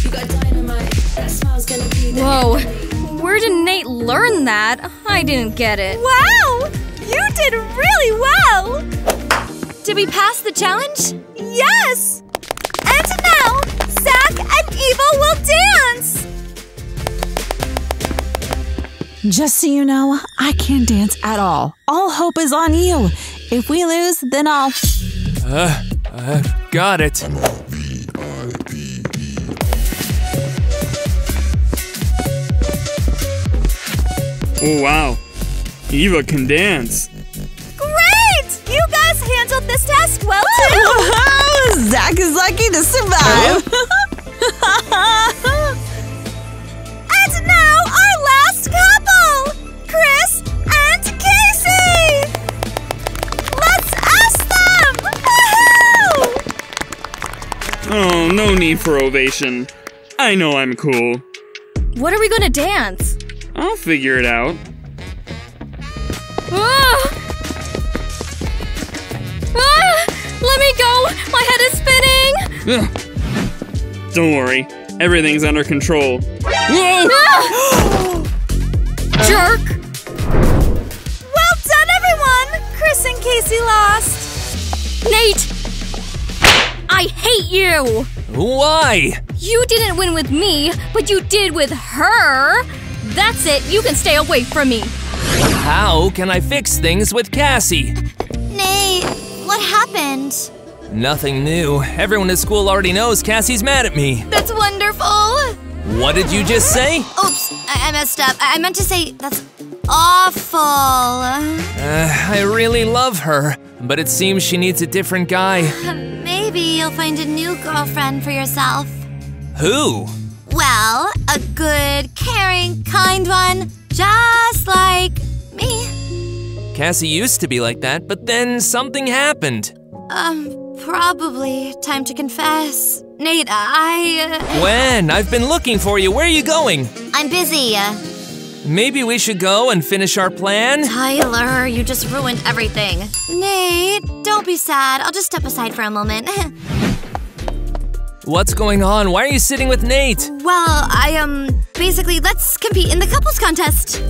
You got dynamite, that smile's gonna be the Whoa. Where did Nate learn that? I didn't get it. Wow! You did really well! Did we pass the challenge? Yes! And now, Zach and Eva will dance! Just so you know, I can't dance at all. All hope is on you. If we lose, then I'll. Uh, uh, got it. Oh wow. Eva can dance. Great! You guys handled this task well too! Zach is lucky to survive. Chris and Casey! Let's ask them! Woohoo! Oh, no need for ovation. I know I'm cool. What are we gonna dance? I'll figure it out. Ah! Ah! Let me go! My head is spinning! Ugh, Don't worry, everything's under control. Whoa! Jerk! Well done, everyone! Chris and Casey lost. Nate! I hate you! Why? You didn't win with me, but you did with her! That's it, you can stay away from me. How can I fix things with Cassie? Nate, what happened? Nothing new. Everyone at school already knows Cassie's mad at me. That's wonderful. What did you just say? Oops, I, I messed up. I, I meant to say that's awful. Uh, I really love her, but it seems she needs a different guy. Maybe you'll find a new girlfriend for yourself. Who? Well, a good, caring, kind one, just like me. Cassie used to be like that, but then something happened. Um, probably time to confess. Nate, I. Uh, When? I've been looking for you. Where are you going? I'm busy. Maybe we should go and finish our plan? Tyler, you just ruined everything. Nate, don't be sad. I'll just step aside for a moment. What's going on? Why are you sitting with Nate? well, I, um, basically, let's compete in the couples contest.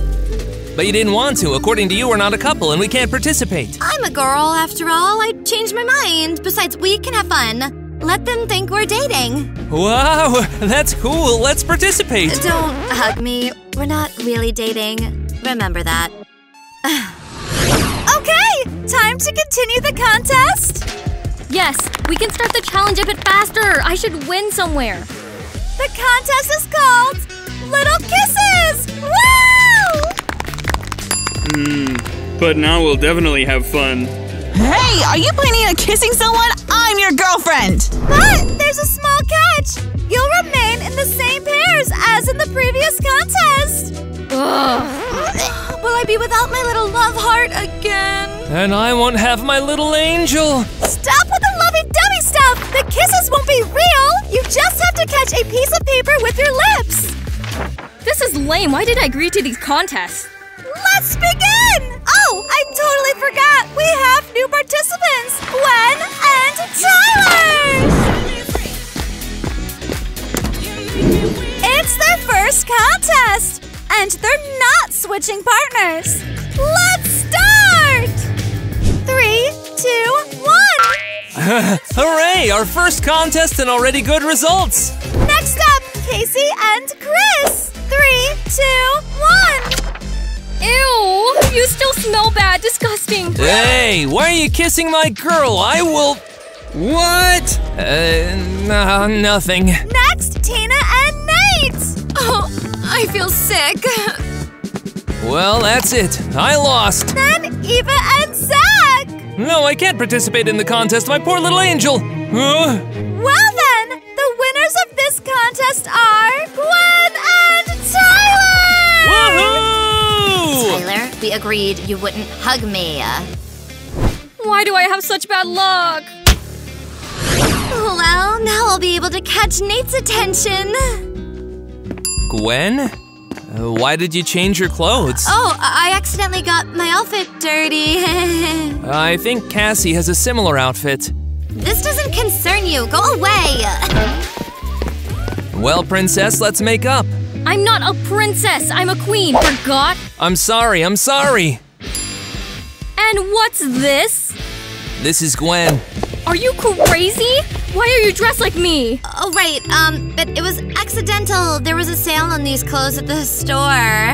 But you didn't want to. According to you, we're not a couple and we can't participate. I'm a girl, after all. I changed my mind. Besides, we can have fun. Let them think we're dating. Wow, that's cool. Let's participate. Don't hug me. We're not really dating. Remember that. Okay, time to continue the contest. Yes, we can start the challenge a bit faster. I should win somewhere. The contest is called Little Kisses. Woo! Hmm, but now we'll definitely have fun. Hey, are you planning on kissing someone? I'm your girlfriend. But there's a small catch. You'll remain in the same pairs as in the previous contest. Ugh. Will I be without my little love heart again? And I won't have my little angel. Stop with the lovey-dovey stuff! The kisses won't be real! You just have to catch a piece of paper with your lips! This is lame. Why did I agree to these contests? Let's begin! Oh, I totally forgot! We have new participants! Gwen and Tyler! It's their first contest! And they're not switching partners! Let's start! Three, two, one! Hooray! Our first contest and already good results. Next up, Casey and Chris! Three, two, one! Ew! You still smell bad. Disgusting. Hey, why are you kissing my girl? I will. What? Uh, no, nothing. Next, Tina and Nate! Oh, I feel sick. Well, that's it. I lost. Then Eva and Zach! No, I can't participate in the contest. My poor little angel. Huh? Well then, the winners of this contest are Gwen Woohoo! Tyler, we agreed you wouldn't hug me. Why do I have such bad luck? Well, now I'll be able to catch Nate's attention. Gwen? Uh, why did you change your clothes? Oh, I accidentally got my outfit dirty. I think Cassie has a similar outfit. this doesn't concern you. Go away. Well, Princess, let's make up. I'm not a princess. I'm a queen. Forgot? I'm sorry, I'm sorry. And what's this? This is Gwen. Are you crazy? Why are you dressed like me? Oh, right. Um, but it was accidental. There was a sale on these clothes at the store.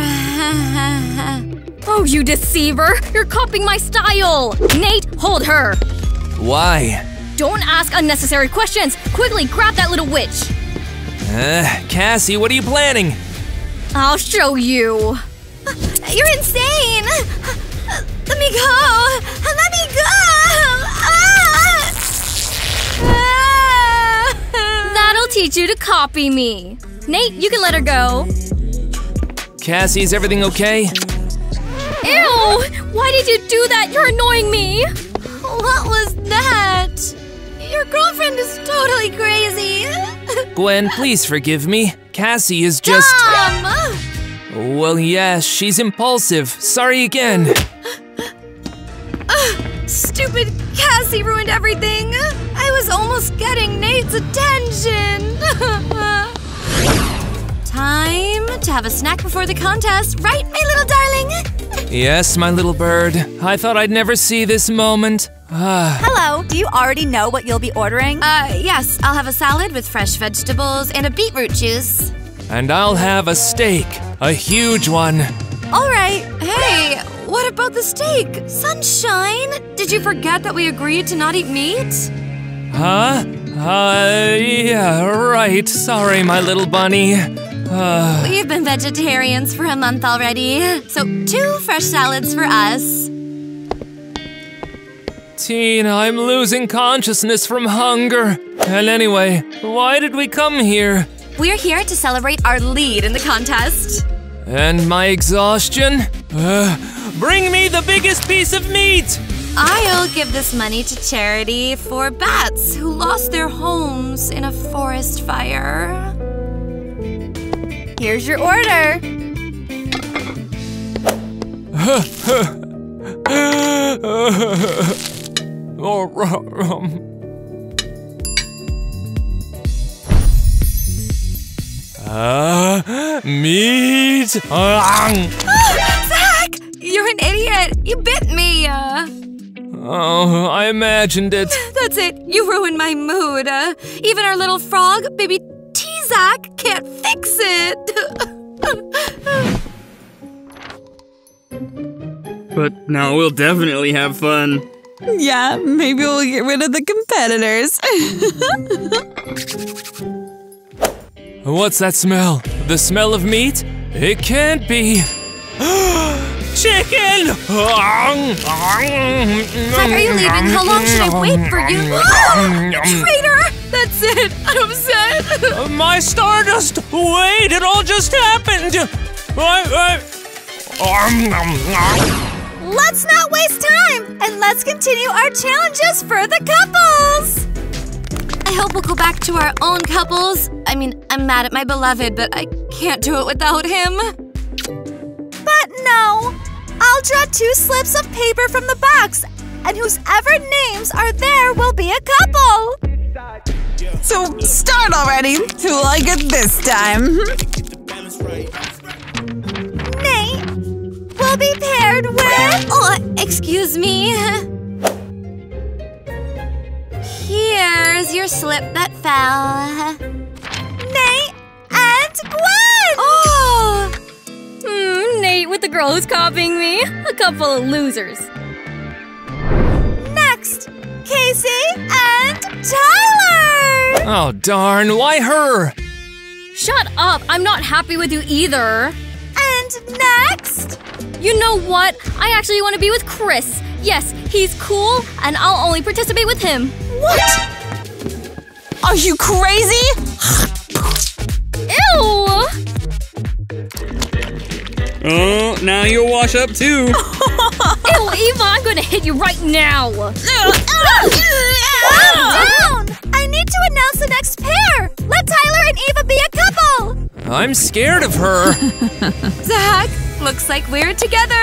Oh, you deceiver! You're copying my style! Nate, hold her! Why? Don't ask unnecessary questions! Quickly grab that little witch! Uh, Cassie, what are you planning? I'll show you! You're insane. Let me go. Let me go. Ah! Ah! That'll teach you to copy me! Nate, you can let her go. Cassie, is everything okay? Ew! Why did you do that? You're annoying me! What was that? Your girlfriend is totally crazy. Gwen, please forgive me. Cassie is just. Dumb. Well, yes, she's impulsive. Sorry again. Ah, stupid Cassie ruined everything. I was almost getting Nate's attention. Time to have a snack before the contest, right, my little darling? Yes, my little bird. I thought I'd never see this moment. Hello, do you already know what you'll be ordering? Uh, yes, I'll have a salad with fresh vegetables and a beetroot juice. and I'll have a steak. A huge one. All right. Hey, what about the steak? Sunshine? Did you forget that we agreed to not eat meat? Huh? Uh, yeah, right. Sorry, my little bunny. Uh, We've been vegetarians for a month already. So, two fresh salads for us. Tina, I'm losing consciousness from hunger. And anyway, why did we come here? We're here to celebrate our lead in the contest. And my exhaustion? Uh, bring me the biggest piece of meat! I'll give this money to charity for bats who lost their homes in a forest fire. Here's your order. Ah, meat! Ah. Zach! You're an idiot! You bit me! Uh, Oh, I imagined it. that's it. You ruined my mood. Uh, even our little frog, baby T-Zach, can't fix it. But now we'll definitely have fun. Yeah, maybe we'll get rid of the competitors. What's that smell? The smell of meat? It can't be. Chicken! Zach, are you leaving? How long should I wait for you? Traitor! That's it. I'm upset. Uh, my stardust! Wait, it all just happened! I, I... Let's not waste time and let's continue our challenges for the couples. I hope we'll go back to our own couples. I mean, I'm mad at my beloved, but I can't do it without him. But no, I'll draw two slips of paper from the box, and whosever names are there will be a couple. so start already. Who will I get this time? Nate will be paired with. Oh, excuse me. Here's your slip that fell. Nate and Gwen! Oh! Hmm, Nate with the girl who's copying me. A couple of losers. Next, Casey and Tyler! Oh, darn, why her? Shut up! I'm not happy with you either. And next, You know what? I actually want to be with Chris. Yes, he's cool, and I'll only participate with him. What? Are you crazy? Ew! Oh, now you'll wash up too. Ew, Eva, I'm gonna hit you right now. calm down! I need to announce the next pair! Let Tyler and Eva be a couple! I'm scared of her. Zach, looks like we're together!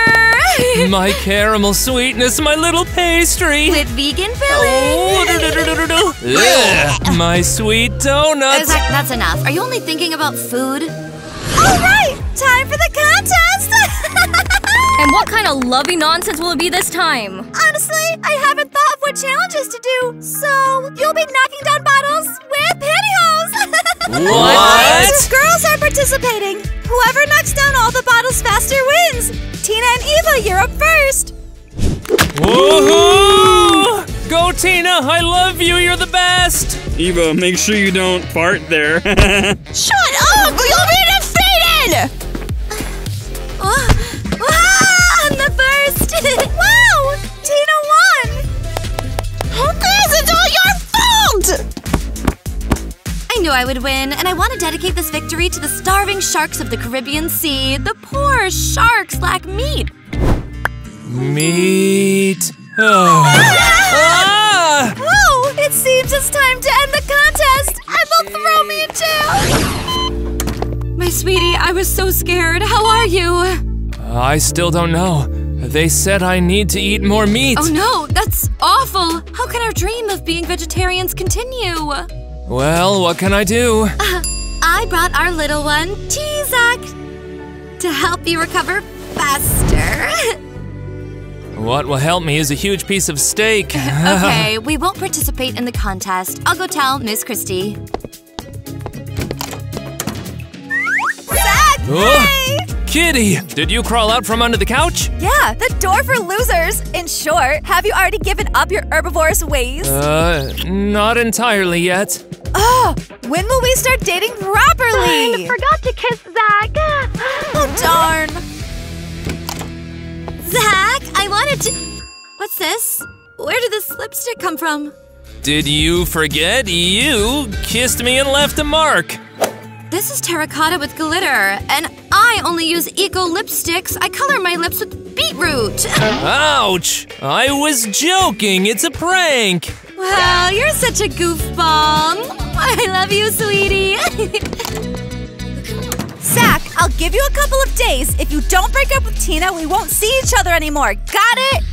my caramel sweetness, my little pastry. With vegan Oh, filling! Ugh, my sweet donuts. Zach, that's enough. Are you only thinking about food? Alright, time for the contest! And what kind of lovey nonsense will it be this time? Honestly, I haven't thought of what challenges to do, so you'll be knocking down bottles with pantyhose! What? Girls are participating! Whoever knocks down all the bottles faster wins! Tina and Eva, you're up first! Woohoo! Go, Tina! I love you. You're the best. Eva, make sure you don't fart there. Shut up! You'll be defeated! wow! Tina won! This is all your fault! I knew I would win, and I want to dedicate this victory to the starving sharks of the Caribbean Sea. The poor sharks lack meat. Meat. Oh. Ah! Oh, it seems it's time to end the contest, and they'll throw me in jail! My sweetie, I was so scared. How are you? I still don't know. They said I need to eat more meat. Oh no, that's awful. How can our dream of being vegetarians continue? Well, what can I do? Uh, I brought our little one, T-Zach, to help you recover faster. What will help me is a huge piece of steak. okay, we won't participate in the contest. I'll go tell Miss Christie. Zach! Oh, Kitty, did you crawl out from under the couch? Yeah, the door for losers. In short, have you already given up your herbivorous ways? Uh, not entirely yet. Oh, when will we start dating properly? forgot to kiss Zach. Oh, darn. Zach, I wanted to. What's this? Where did this lipstick come from? Did you forget? You kissed me and left a mark. This is terracotta with glitter, and I only use eco lipsticks. I color my lips with beetroot. Ouch! I was joking. It's a prank. Well, you're such a goofball. I love you, sweetie. Zach, I'll give you a couple of days. If you don't break up with Tina, we won't see each other anymore. Got it?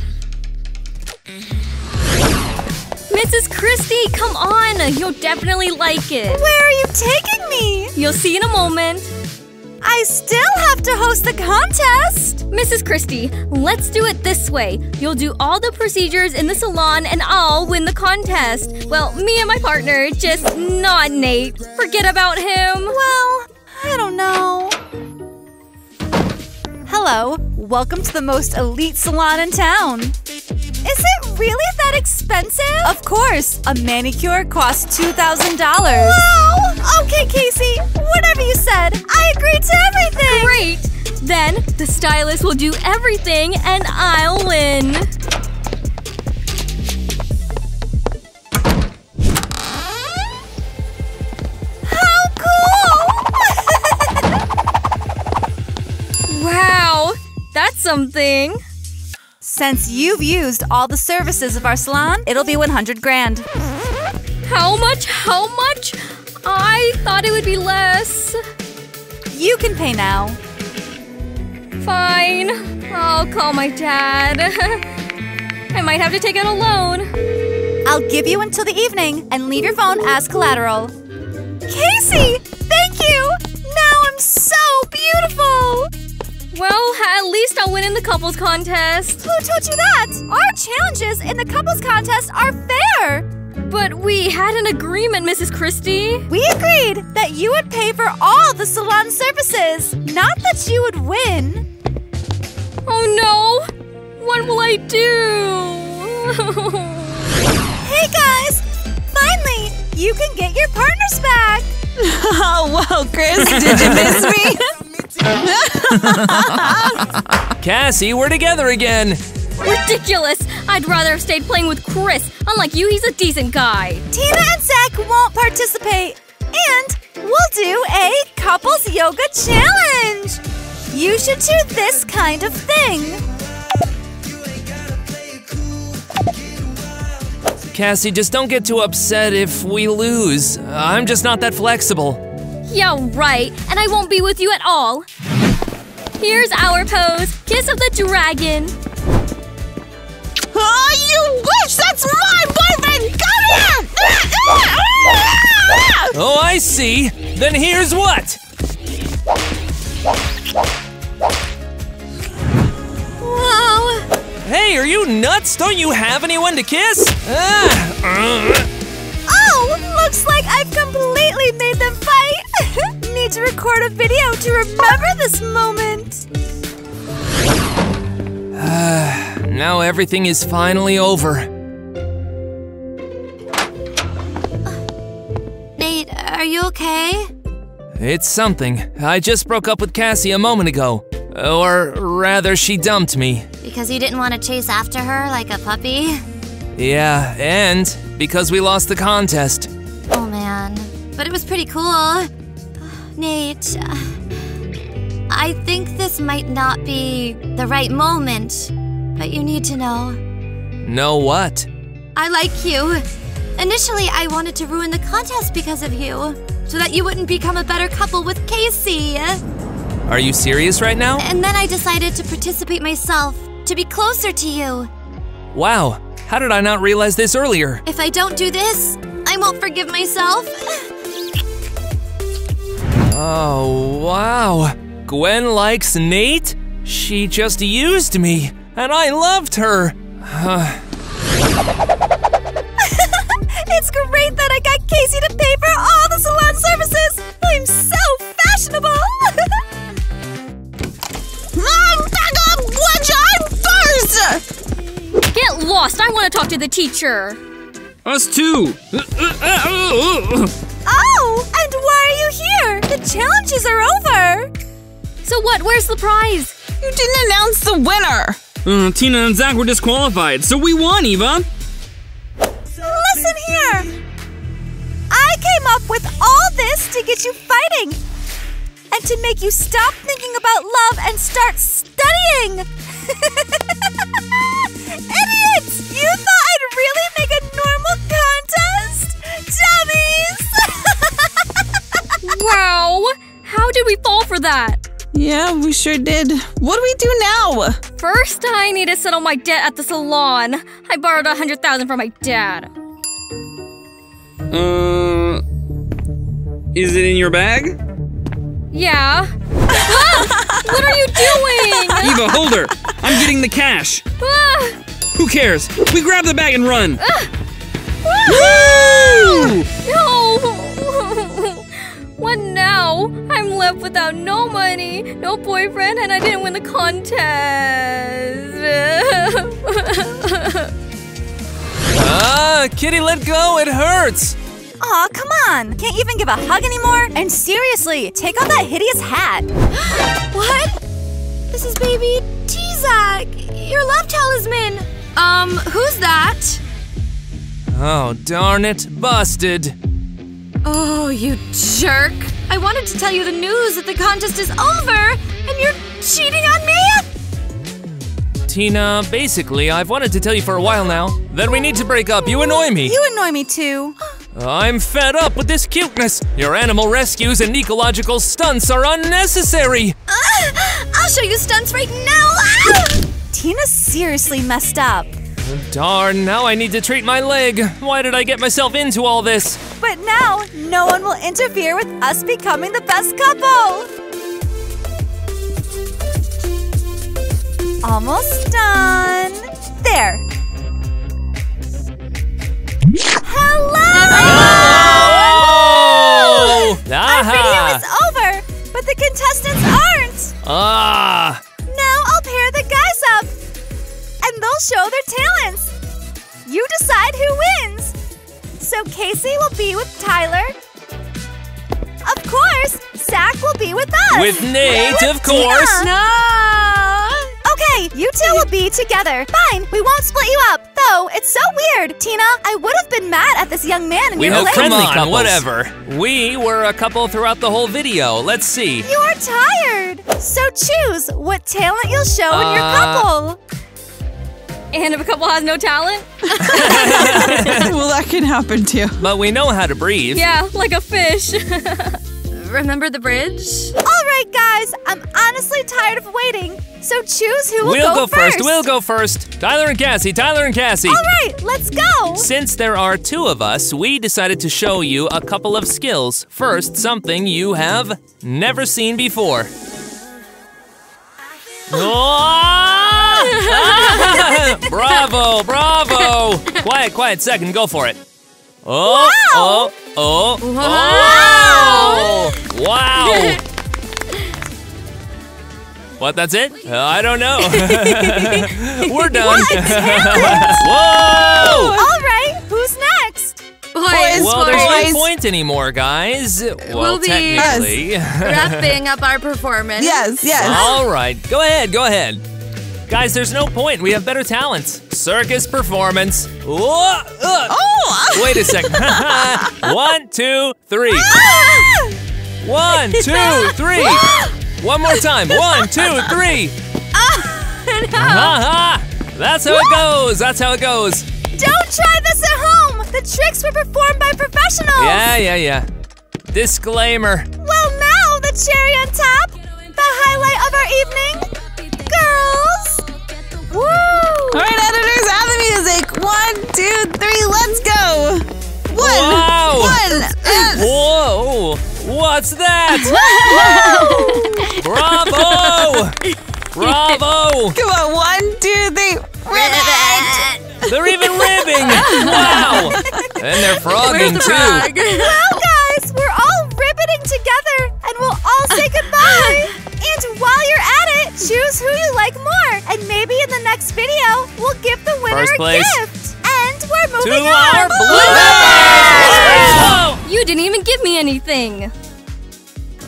Mrs. Christie, come on! You'll definitely like it. Where are you taking me? You'll see in a moment. I still have to host the contest. Mrs. Christie, let's do it this way. You'll do all the procedures in the salon and I'll win the contest. Well, me and my partner, just not Nate. Forget about him. Well, I don't know. Hello, welcome to the most elite salon in town. Is it really that expensive? Of course. A manicure costs $2,000. Wow! Okay, Casey, whatever you said, I agree to everything. Great! Then the stylist will do everything and I'll win. That's something. Since you've used all the services of our salon, it'll be 100 grand. How much? How much? I thought it would be less. You can pay now. Fine. I'll call my dad. I might have to take out a loan. I'll give you until the evening and leave your phone as collateral. Casey! Thank you! Now I'm so beautiful! Well, at least I'll win in the couples contest. Who told you that? Our challenges in the couples contest are fair! But we had an agreement, Mrs. Christie. We agreed that you would pay for all the salon services, not that you would win. Oh no! What will I do? Hey guys! Finally, you can get your partners back! Oh, whoa, Chris, did you miss me? Cassie, we're together again. Ridiculous! I'd rather have stayed playing with Chris. Unlike you, he's a decent guy. Tina and Zach won't participate, and we'll do a couples yoga challenge! You should do this kind of thing. Cassie, just don't get too upset if we lose. I'm just not that flexible. Yeah, right. And I won't be with you at all. Here's our pose Kiss of the Dragon. Oh, you wish! That's my boyfriend! Come here! Oh, I see. Then here's what. Whoa! Hey, are you nuts? Don't you have anyone to kiss? Ah, uh. Oh, looks like I've completely made them fight! Need to record a video to remember this moment! Now everything is finally over. Nate, are you okay? It's something. I just broke up with Cassie a moment ago. Or rather, she dumped me. Because you didn't want to chase after her like a puppy? Yeah, and because we lost the contest. Oh man. But it was pretty cool. Nate, I think this might not be the right moment, but you need to know. Know what? I like you. Initially, I wanted to ruin the contest because of you, so that you wouldn't become a better couple with Casey. Are you serious right now? And then I decided to participate myself to be closer to you. Wow, how did I not realize this earlier? If I don't do this, I won't forgive myself. Oh, wow. Gwen likes Nate? She just used me, and I loved her. It's great that I got Casey to pay for all the salon services. I'm so fashionable. Mom, back up! Watch I'm first! Get lost! I want to talk to the teacher! Us too. oh, and why are you here? The challenges are over. So what? Where's the prize? You didn't announce the winner! Uh, Tina and Zach were disqualified, so we won, Eva. Listen here. I came up with all this to get you fighting. And to make you stop thinking about love and start studying. Idiots! You thought I'd really make a normal contest? Dummies! Wow! How did we fall for that? Yeah, we sure did. What do we do now? First, I need to settle my debt at the salon. I borrowed a hundred thousand from my dad. Uh, is it in your bag? Yeah. Ah! what are you doing? Eva, hold her. I'm getting the cash. Ah! Who cares? We grab the bag and run. Woo! No! what now? I'm left without no money, no boyfriend, and I didn't win the contest. Ah, Kitty, let go. It hurts. Aw, come on. Can't you even give a hug anymore? And seriously, take off that hideous hat. what? This is baby T-Zach, your love talisman. Um, who's that? Oh, darn it. Busted. Oh, you jerk. I wanted to tell you the news that the contest is over, and you're cheating on me? Tina, basically, I've wanted to tell you for a while now that we need to break up. You annoy me. You annoy me too. I'm fed up with this cuteness. Your animal rescues and ecological stunts are unnecessary. Uh, I'll show you stunts right now. Ah! Tina seriously messed up. Darn, now I need to treat my leg. Why did I get myself into all this? But now, no one will interfere with us becoming the best couple. Almost done. There. Hello! Our video is over, but the contestants aren't. Ah! And they'll show their talents. You decide who wins. So Casey will be with Tyler. Of course, Zach will be with us. With Nate, of course. Tina. No. Okay, you two will be together. Fine, we won't split you up. Though it's so weird, Tina. I would have been mad at this young man in We your were relationship. friendly couples. whatever. We were a couple throughout the whole video. Let's see. You are tired. So choose what talent you'll show in your Uh, couple. And if a couple has no talent? well, that can happen too. But we know how to breathe. Yeah, like a fish. Remember the bridge? All right, guys. I'm honestly tired of waiting. So choose who will We'll go, go first. We'll go first. Tyler and Cassie. Tyler and Cassie. All right, let's go. Since there are two of us, we decided to show you a couple of skills. First, something you have never seen before. Ah! bravo, bravo! Quiet, quiet, second, go for it. Oh, oh, oh, oh! Wow! What, that's it? Uh, I don't know. We're done. Whoa! All right, who's next? Boys, Well, there's no point anymore, guys. Well, We'll be- technically. Wrapping up our performance. Yes, yes. All right, go ahead, go ahead. Guys, there's no point. We have better talents. Circus performance. Whoa, uh, Oh! Wait a second. One, two, three. One, two, three. One more time. One, two, three. Ha ha. That's how it goes. That's how it goes. Don't try this at home. The tricks were performed by professionals. Yeah, yeah, yeah. Disclaimer. Well, now the cherry on top, the highlight of our evening, girls. Woo! All right, editors, add the music. One, two, three, let's go. One, wow. one. Uh. Whoa! What's that? Bravo! Bravo! Come on, one, two, three. Ribbit! They're even ribbing! wow! And they're frogging the too. Frog? Well, guys, we're all ribbiting together, and we'll all say goodbye. and while you're at it, choose who you like more, and maybe in the next video, we'll give the winner First a place. gift. And we're To moving our on. blue You didn't even give me anything.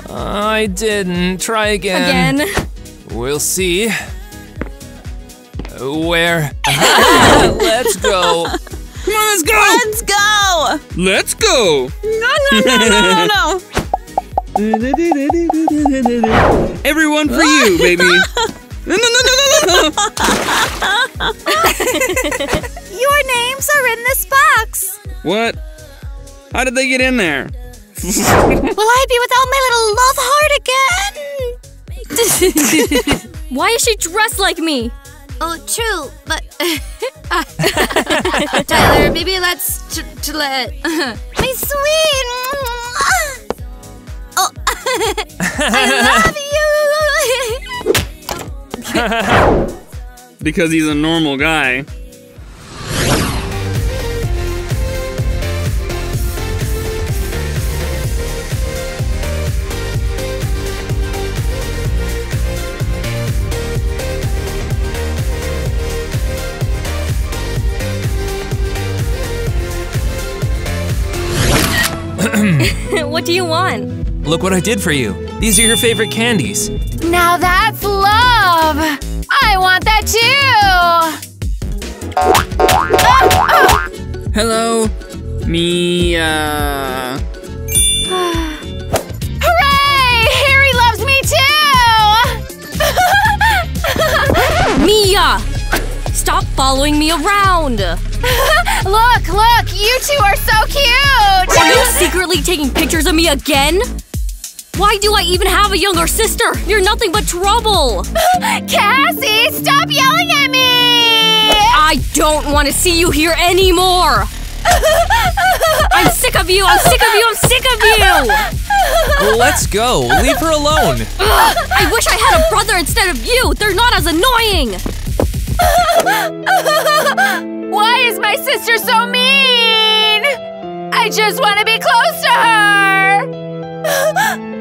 I didn't. Try again. Again. We'll see. Where? Let's go. Come on, let's go! Let's go! Let's go! No, no, no, no, no, no! Everyone for you, baby! No, no, no, no, no, no! Your names are in this box. What? How did they get in there? Will I be without my little love heart again? Why is she dressed like me? Oh, true, but Tyler, maybe let's tr- tr- let My sweet. Oh, I love you. Because he's a normal guy. what do you want? Look what I did for you. These are your favorite candies. Now that's love. I want that too. Hello, me, uh. Hooray! Harry loves me too. Mia! Stop following me around! look, look, you two are so cute. Are you secretly taking pictures of me again? Why do I even have a younger sister? You're nothing but trouble! Cassie, stop yelling at me. I don't want to see you here anymore! I'm sick of you! I'm sick of you! I'm sick of you! Let's go. Leave her alone. I wish I had a brother instead of you! They're not as annoying! Why is my sister so mean? I just want to be close to her.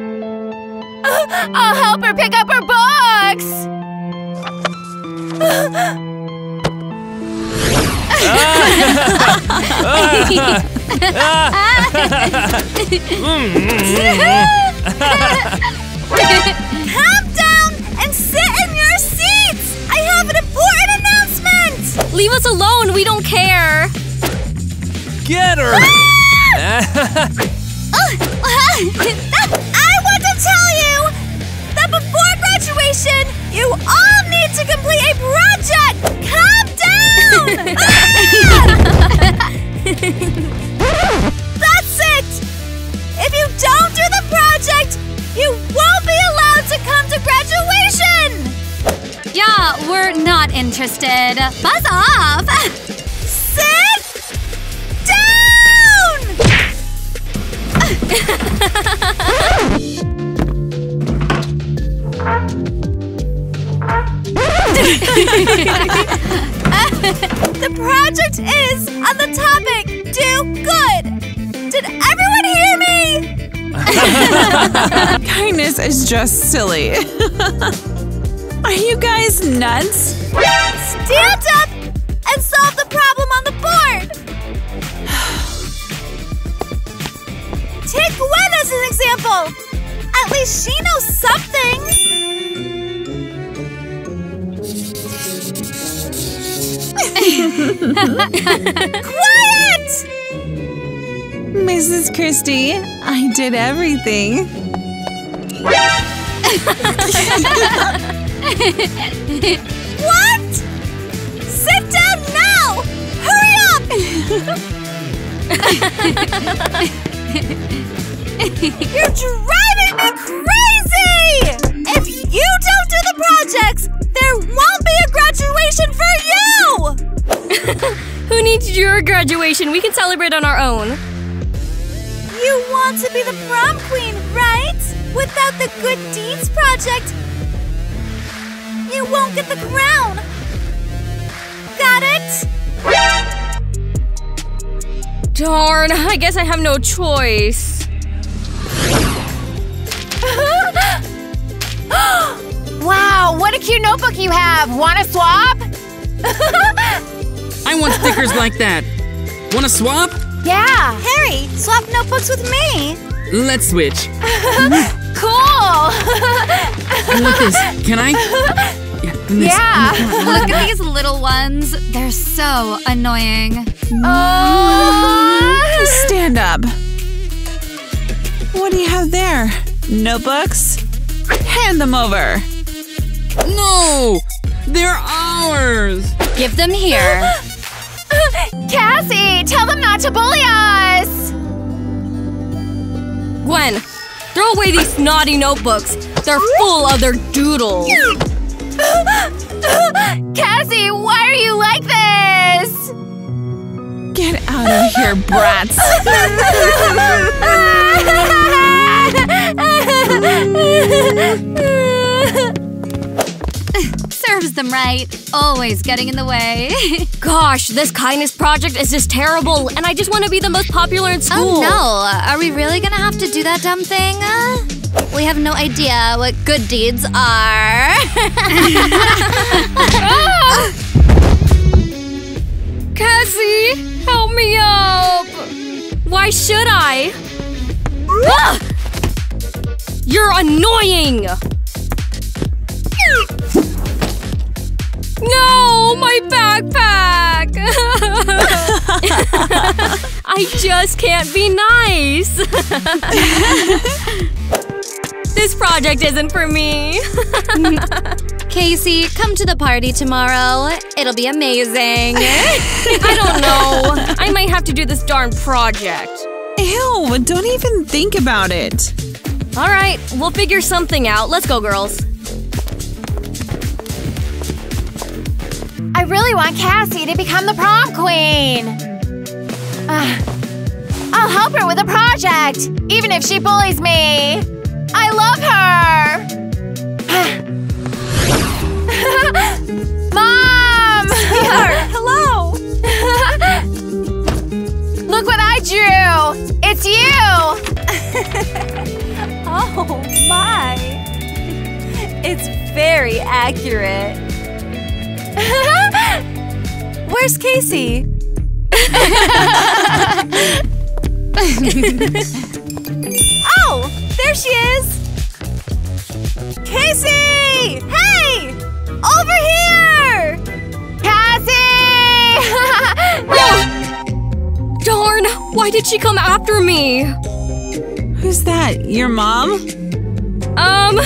I'll help her pick up her books. Calm down and sit in your seats. I have an important announcement. Leave us alone! We don't care! Get her. Ah! Uh, I want to tell you that before graduation, you all need to complete a project. Calm down. Ah! That's it. If you don't do the project, you won't be allowed to come to graduation. Yeah, we're not interested. Buzz off! Sit down. the project is on the topic do good. Did everyone hear me? Kindness is just silly. Are you guys nuts? Stand up and solve the problem on the board. Take Gwen as an example. At least she knows something. Quiet! Mrs. Christie, I did everything. What? Sit down now! Hurry up! You're driving me crazy! If you don't do the projects, there won't be a graduation for you! Who needs your graduation. We can celebrate on our own. You want to be the prom queen, right? Without the Good Deeds Project, you won't get the crown. Got it? Darn, I guess I have no choice. Wow, what a cute notebook you have! Wanna swap? I want stickers like that. Wanna swap? Yeah! Harry, swap notebooks with me. Let's switch. Cool! I want this. Can I? Yeah. this. Yeah! Look at these little ones. They're so annoying. Oh. Mm. Stand up. What do you have there? Notebooks? Hand them over. No! They're ours! Give them here. Cassie, tell them not to bully us! Gwen, throw away these naughty notebooks. They're full of their doodles. Cassie, why are you like this? Get out of here, brats. Serves them right. Always getting in the way. Gosh, this kindness project is just terrible, and I just want to be the most popular in school. Oh no, are we really gonna have to do that dumb thing? Uh, we have no idea what good deeds are. Cassie, help me up! Why should I? Ah! You're annoying! I just can't be nice! this project isn't for me. Casey, come to the party tomorrow. It'll be amazing. I don't know. I might have to do this darn project. Ew, don't even think about it. All right, we'll figure something out. Let's go, girls. I really want Cassie to become the prom queen. I'll help her with a project, even if she bullies me. I love her. Mom! Hello. Look what I drew! It's you! Oh my. It's very accurate. Where's Casey? oh, there she is. Casey! Hey! Over here! Cassie! Darn! Why did she come after me? Who's that? Your mom? Um.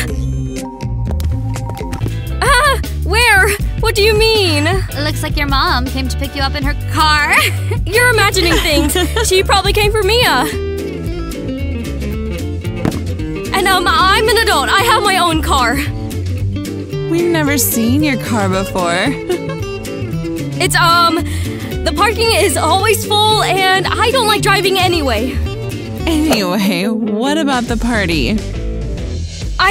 Ah! Where? What do you mean? It looks like your mom came to pick you up in her car. You're imagining things. she probably came for Mia. And um, I'm an adult. I have my own car. We've never seen your car before. It's um, the parking is always full, and I don't like driving anyway. Anyway, what about the party?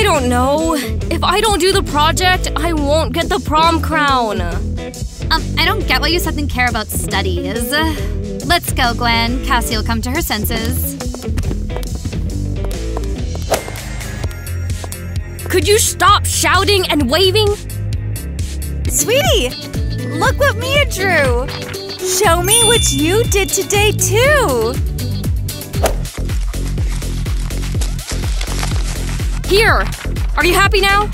I don't know. If I don't do the project, I won't get the prom crown. Um, I don't get why you suddenly care about studies. Let's go, Gwen. Cassie will come to her senses. Could you stop shouting and waving? Sweetie, look what Mia drew. Show me what you did today, too. Here. Are you happy now?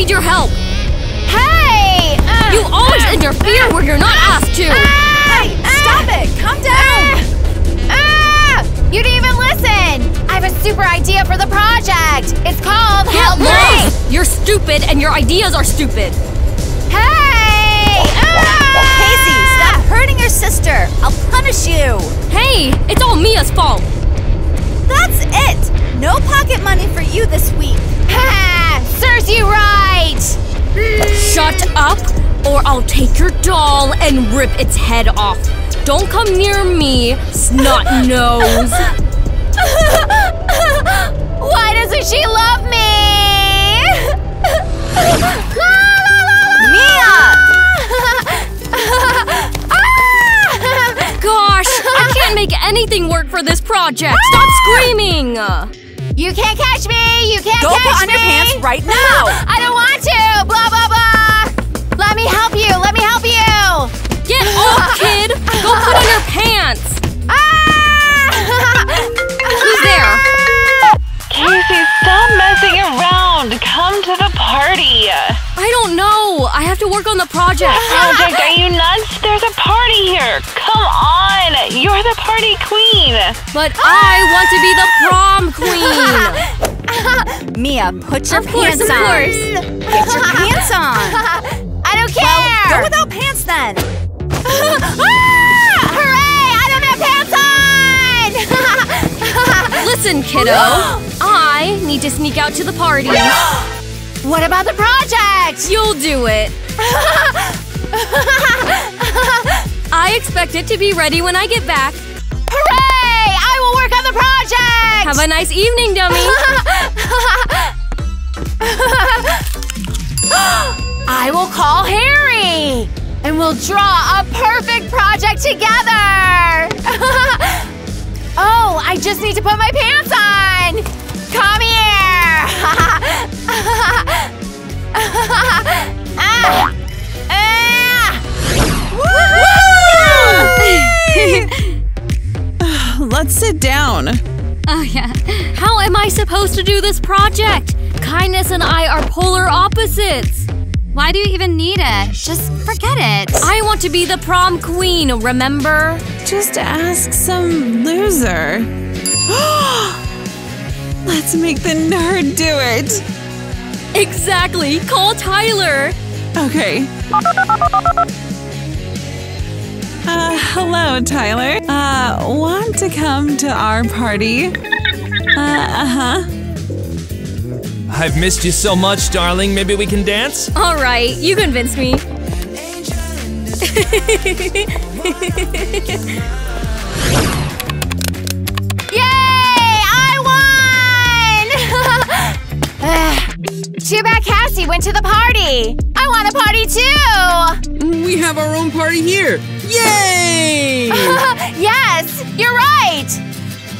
Need your help. Hey! uh, You always uh, interfere uh, where you're not asked to. Hey, Stop it! Calm down! Ah! You didn't even listen! I have a super idea for the project! It's called Get Help Me! You're stupid and your ideas are stupid. Hey! Casey, stop hurting your sister. I'll punish you. Hey, it's all Mia's fault. That's it. No pocket money for you this week. Serves you right! Shut up, or I'll take your doll and rip its head off. Don't come near me, snot nose. Why doesn't she love me? Mia! Gosh, I can't make anything work for this project. Stop screaming. You can't catch me! You can't Go catch put on me! your pants right now. I don't want to! Blah blah blah! Let me help you! Let me help you! Get off, kid. Go put on your pants. Ah! Who's there? Casey, stop messing around. Come to the party. I don't know. I have to work on the project. Project, are you nuts? There's a party here. Come on. You're the party queen. But I want to be the prom queen. Mia, put your Of course, pants of on. course. Get your pants on. I don't Well, care! go without pants then. Ah! Hooray! I don't have pants on! Listen, kiddo. I need to sneak out to the party. what about the project? You'll do it. I expect it to be ready when I get back. Hooray! I will work on the project! Have a nice evening, dummy. I will call Harry! And we'll draw a perfect project together! oh, I just need to put my pants on! Come here! ah! Ah! Let's sit down. Oh, yeah. How am I supposed to do this project? Kindness and I are polar opposites. Why do you even need it? Just forget it. I want to be the prom queen, remember? Just ask some loser. Let's make the nerd do it. Exactly. Call Tyler. Okay. Uh, hello, Tyler. Uh, want to come to our party? Uh, uh-huh. I've missed you so much, darling. Maybe we can dance? All right, you convinced me. Too bad Cassie went to the party. I want a party too. We have our own party here. Yay! yes, you're right.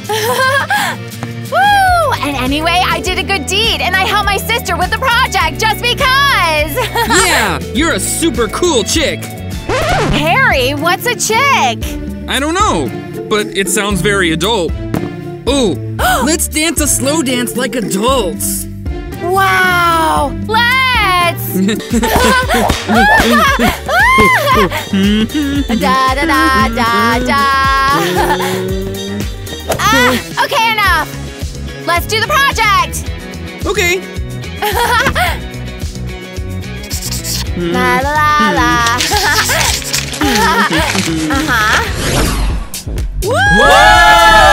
Woo! And anyway, I did a good deed and I helped my sister with the project just because. yeah, you're a super cool chick. Harry, what's a chick? I don't know, but it sounds very adult. Oh, let's dance a slow dance like adults. Wow! Let's! da da da da da. ah, okay, enough. Let's do the project. Okay. La la la la. uh huh. Oh,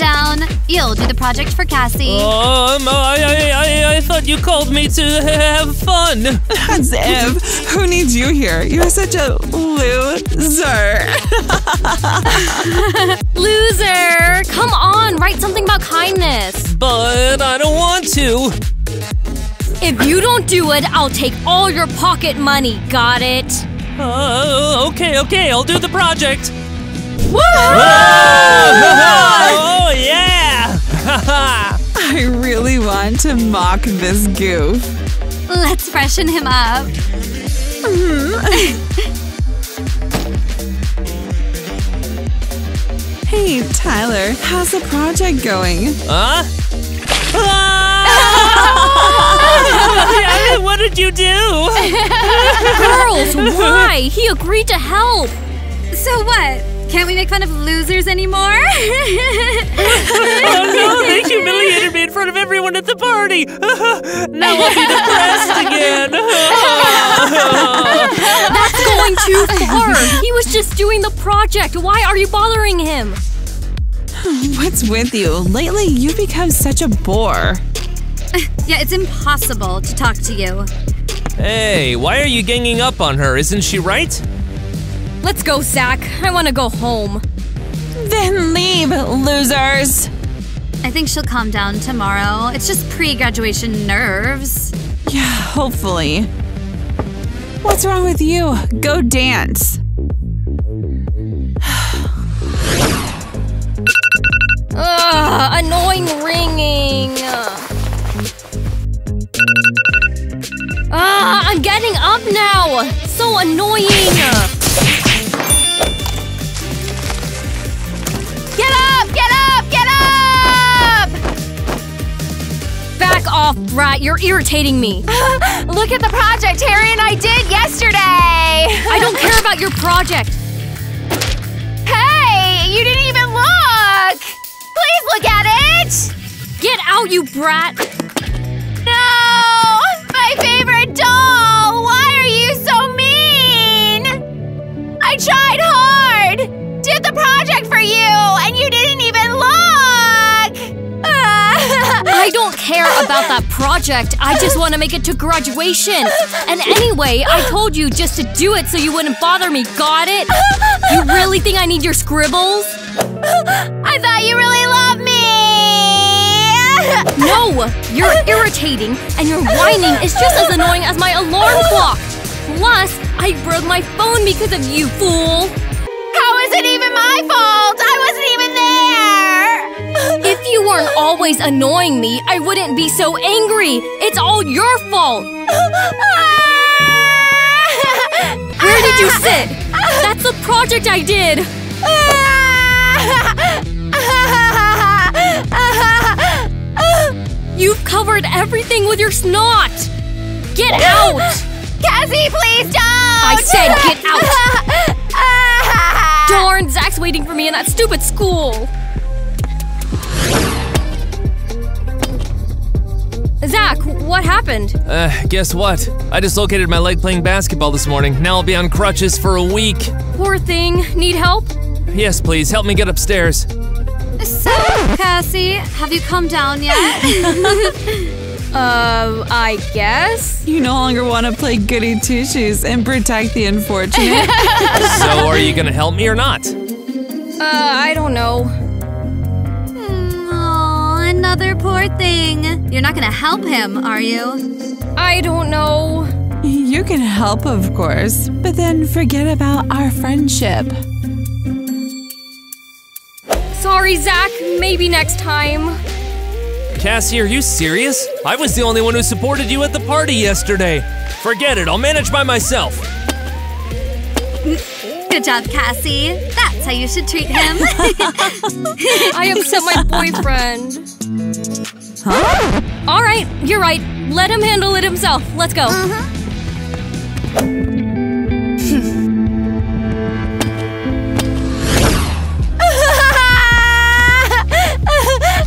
down. You'll do the project for Cassie. Um, I, I, I, I thought you called me to have fun. That's Ev. Who needs you here? You're such a loser. Loser! Come on, write something about kindness. But I don't want to. If you don't do it, I'll take all your pocket money. Got it? Uh, okay, okay, I'll do the project. Woo! Oh, yeah! I really want to mock this goof. Let's freshen him up. Hey, Tyler, how's the project going? Huh? Ah! what did you do? Girls, why? He agreed to help. So what? Can't we make fun of losers anymore? oh no, they humiliated me in front of everyone at the party. now I'll be depressed again. That's going too far. He was just doing the project. Why are you bothering him? What's with you? Lately, you've become such a bore. yeah, it's impossible to talk to you. hey, why are you ganging up on her? Isn't she right? Let's go, Zach. I want to go home. Then leave, losers. I think she'll calm down tomorrow. It's just pre-graduation nerves. Yeah, hopefully. What's wrong with you? Go dance. Ugh, annoying ringing. Ah, I'm getting up now. So annoying. Back off, brat. You're irritating me. Look at the project Harry and I did yesterday! I don't care about your project. Hey! You didn't even look! Please look at it! Get out, you brat. No! My favorite doll! Why are you so mean? I tried hard! Did the project for you, and you didn't even look! I don't care about that project. I just want to make it to graduation. And anyway, I told you just to do it so you wouldn't bother me. Got it? You really think I need your scribbles? I thought you really loved me! No! You're irritating, and your whining is just as annoying as my alarm clock. Plus, I broke my phone because of you, fool. How is it even my fault? You weren't always annoying me, I wouldn't be so angry. It's all your fault. Where did you sit? That's the project I did. You've covered everything with your snot. Get out! Cassie, please don't! I said get out! Darn, Zach's waiting for me in that stupid school. Zach, what happened? Uh, guess what? I dislocated my leg playing basketball this morning. Now I'll be on crutches for a week. Poor thing. Need help? Yes, please, help me get upstairs. So, Cassie, have you come down yet? uh, I guess. You no longer want to play goody two shoes and protect the unfortunate. so, are you gonna help me or not? Uh, I don't know. Aw, another poor thing. You're not gonna help him, are you? I don't know. You can help, of course, but then forget about our friendship. Sorry, Zach. Maybe next time. Cassie, are you serious? I was the only one who supported you at the party yesterday. Forget it, I'll manage by myself. Good job, Cassie. That's how you should treat him. I upset my boyfriend. Huh? All right, you're right. Let him handle it himself. Let's go. Mm-hmm.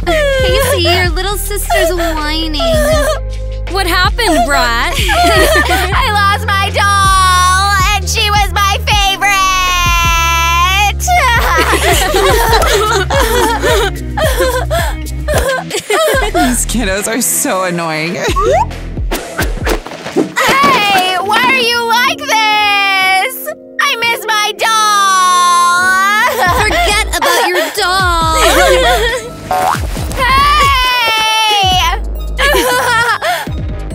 Casey, your little sister's whining. What happened, Brat? I lost my doll, and she was my favorite! These kiddos are so annoying. hey, why are you like this? I miss my doll! Forget about your doll! hey!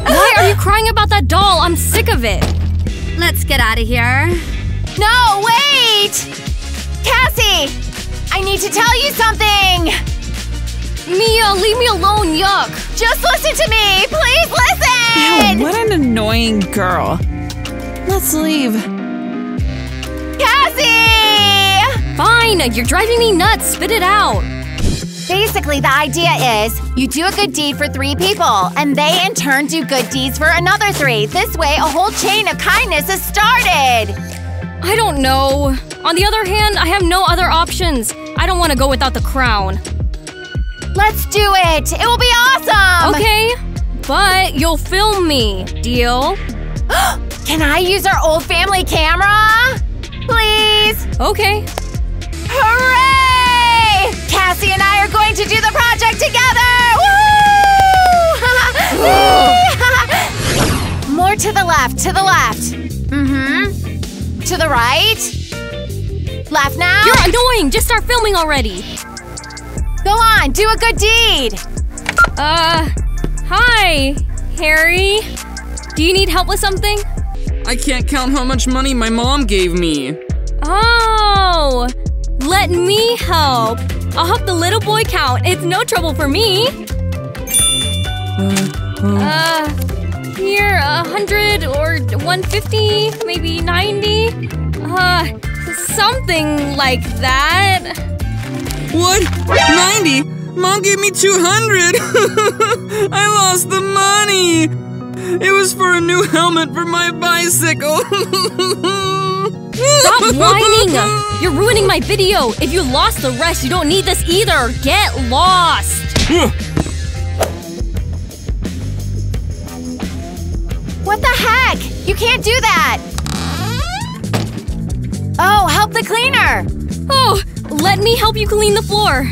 Why are you crying about that doll? I'm sick of it. Let's get out of here. No, wait! Cassie! I need to tell you something! Mia, leave me alone, yuck! Just listen to me! Please listen! Ew, what an annoying girl. Let's leave. Cassie! Fine, you're driving me nuts. Spit it out. Basically, the idea is you do a good deed for three people, and they in turn do good deeds for another three. This way, a whole chain of kindness is started. I don't know. On the other hand, I have no other options. I don't want to go without the crown. Let's do it! It will be awesome! Okay, but you'll film me. Deal? Can I use our old family camera? Please? Okay. Hooray! Cassie and I are going to do the project together! Woo! More to the left, to the left. Mm-hmm. To the right. Left now. You're annoying. Just start filming already. Go on, do a good deed. Uh, hi, Harry. Do you need help with something? I can't count how much money my mom gave me. Oh, let me help. I'll help the little boy count. It's no trouble for me. Uh, here, a hundred or one fifty, maybe ninety. Uh, something like that. What? 90? Mom gave me 200! I lost the money! It was for a new helmet for my bicycle! Stop whining! You're ruining my video! If you lost the rest, you don't need this either! Get lost! What the heck? You can't do that! Oh, help the cleaner! Oh, let me help you clean the floor.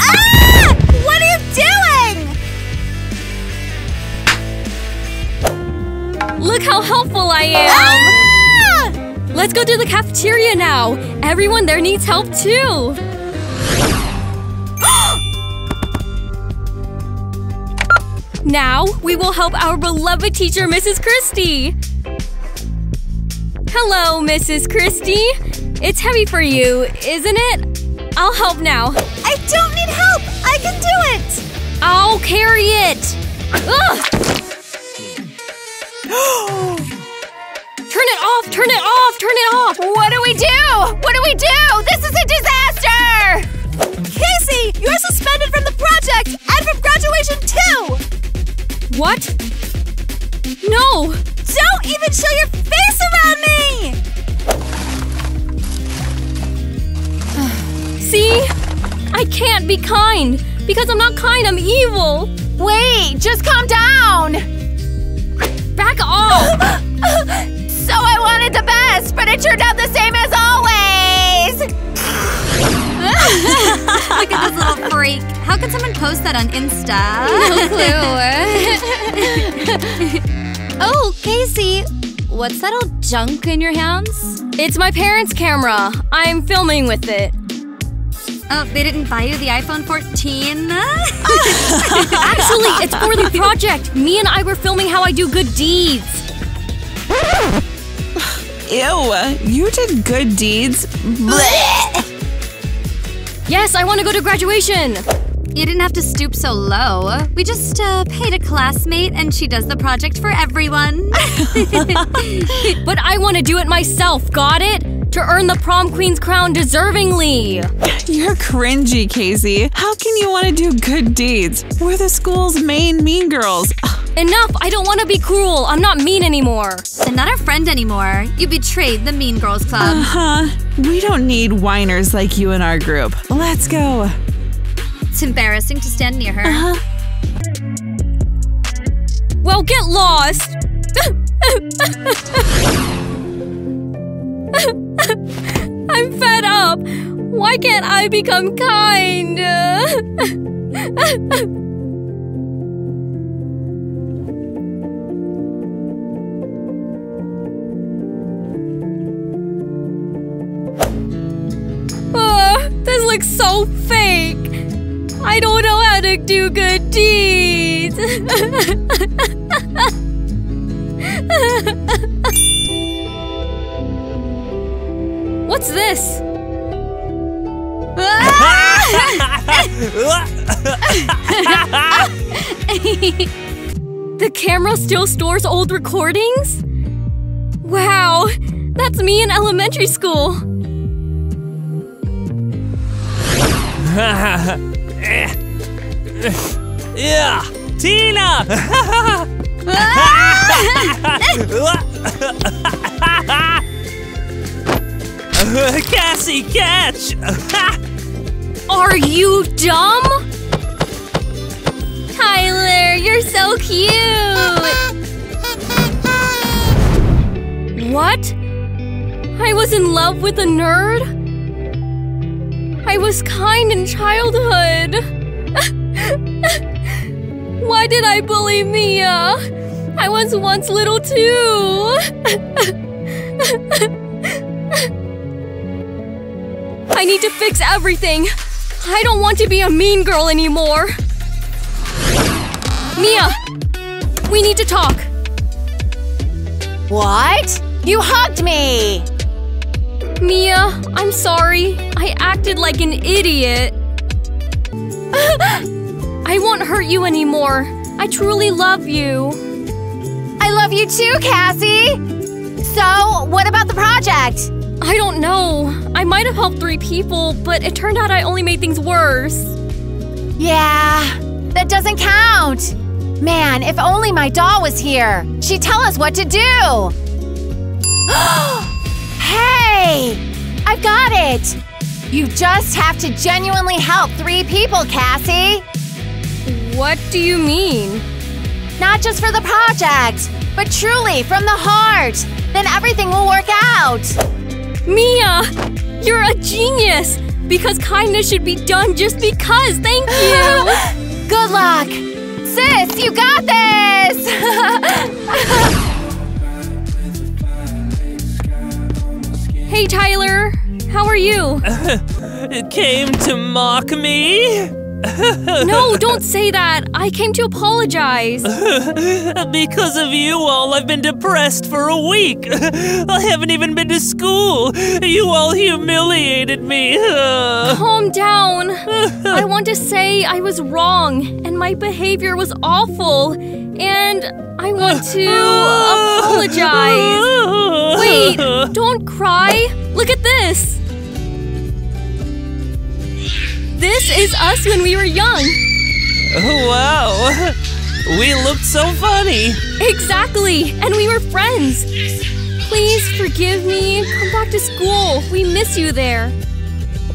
Ah! What are you doing? Look how helpful I am! Ah! Let's go to the cafeteria now. Everyone there needs help too. now we will help our beloved teacher, Mrs. Christie. Hello, Mrs. Christie. It's heavy for you, isn't it? I'll help now. I don't need help. I can do it. I'll carry it. Ugh! turn it off! Turn it off! Turn it off! What do we do? What do we do? This is a disaster! Casey, you're suspended from the project and from graduation too. What? No! Don't even show your face around me! See? I can't be kind. Because I'm not kind, I'm evil. Wait, just calm down! Back off! so I wanted the best, but it turned out the same as always! Look at this little freak. How could someone post that on Insta? No clue. oh, Casey. What's that old junk in your hands? It's my parents' camera. I'm filming with it. Oh, they didn't buy you the iPhone 14? Actually, it's for the project. Mia and I were filming how I do good deeds. Ew, you did good deeds. Yes, I want to go to graduation. You didn't have to stoop so low. We just uh, paid a classmate and she does the project for everyone. but I want to do it myself, got it? To earn the prom queen's crown deservingly. You're cringy, Casey. How can you want to do good deeds? We're the school's main mean girls. Enough! I don't want to be cruel. I'm not mean anymore. And not a friend anymore. You betrayed the Mean Girls Club. Uh huh. We don't need whiners like you in our group. Let's go. It's embarrassing to stand near her. Uh-huh. Well, get lost! I'm fed up! Why can't I become kind? oh, this looks so fake! I don't know how to do good deeds. What's this? the camera still stores old recordings? Wow, that's me in elementary school. yeah, Tina! Cassie, catch! Are you dumb? Tyler, you're so cute! What? I was in love with a nerd? I was kind in childhood. Why did I bully Mia? I was once little too. I need to fix everything. I don't want to be a mean girl anymore. Mia, we need to talk. What? You hugged me! Mia, I'm sorry. I acted like an idiot. I won't hurt you anymore. I truly love you. I love you too, Cassie! So, what about the project? I don't know. I might have helped three people, but it turned out I only made things worse. Yeah, that doesn't count. Man, if only my doll was here. She'd tell us what to do. hey! I've got it! You just have to genuinely help three people, Cassie! What do you mean? Not just for the project, but truly from the heart. Then everything will work out. Mia! You're a genius! Because kindness should be done just because, thank you! Good luck! Sis, you got this! hey, Tyler! How are you? it came to mock me? No, don't say that! I came to apologize! because of you all, I've been depressed for a week! I haven't even been to school! You all humiliated me! Calm down! I want to say I was wrong, and my behavior was awful, and I want to apologize! Wait, don't cry! Look at this! This is us when we were young. Oh, wow. We looked so funny. Exactly. And we were friends. Please forgive me. Come back to school. We miss you there.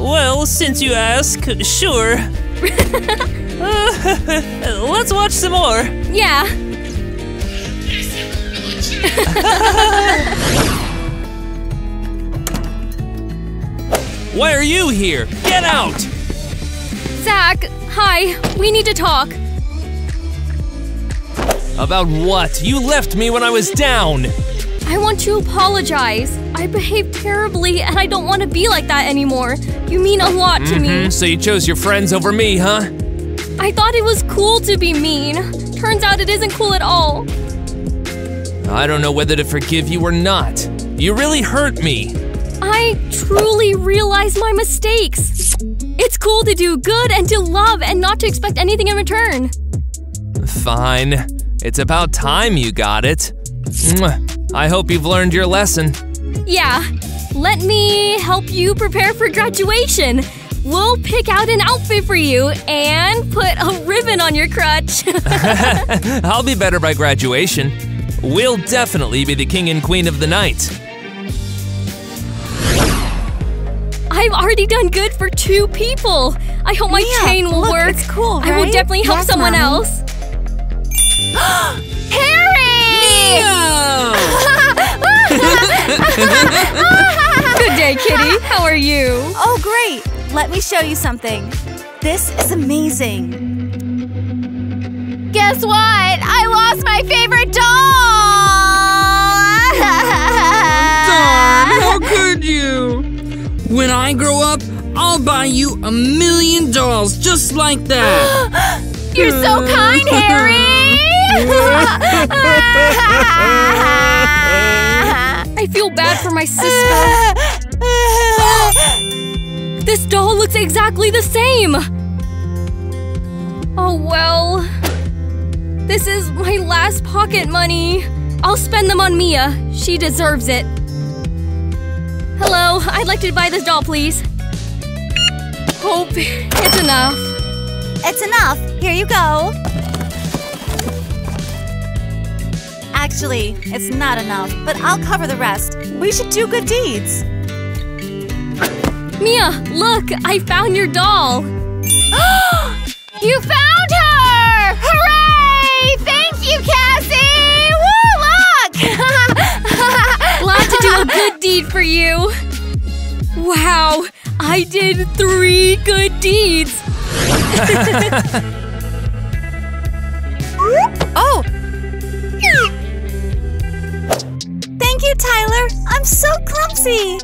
Well, since you ask, sure. uh, let's watch some more. Yeah. Why are you here? Get out! Zach, hi. We need to talk. About what? You left me when I was down. I want to apologize. I behaved terribly and I don't want to be like that anymore. You mean a lot to mm-hmm. me. So you chose your friends over me, huh? I thought it was cool to be mean. Turns out it isn't cool at all. I don't know whether to forgive you or not. You really hurt me. I truly realize my mistakes. It's cool to do good and to love and not to expect anything in return. Fine. It's about time you got it. I hope you've learned your lesson. Yeah. Let me help you prepare for graduation. We'll pick out an outfit for you and put a ribbon on your crutch. I'll be better by graduation. We'll definitely be the king and queen of the night. I've already done good for two people. I hope my chain will look, work. It's cool, right? I will definitely help yes, someone Mommy. else. Harry! Good day, Kitty. How are you? Oh, great. Let me show you something. This is amazing. Guess what? I lost my favorite doll! Darn, how could you? When I grow up, I'll buy you a million dolls just like that. You're so kind, Harry! I feel bad for my sister. This doll looks exactly the same! Oh well. This is my last pocket money. I'll spend them on Mia. She deserves it. Hello, I'd like to buy this doll, please. Hope it's enough. It's enough. Here you go. Actually, it's not enough, but I'll cover the rest. We should do good deeds. Mia, look! I found your doll! You found her! Hooray! Thank you, Cassie! To do a good deed for you! Wow, I did three good deeds! oh! Thank you, Tyler. I'm so clumsy.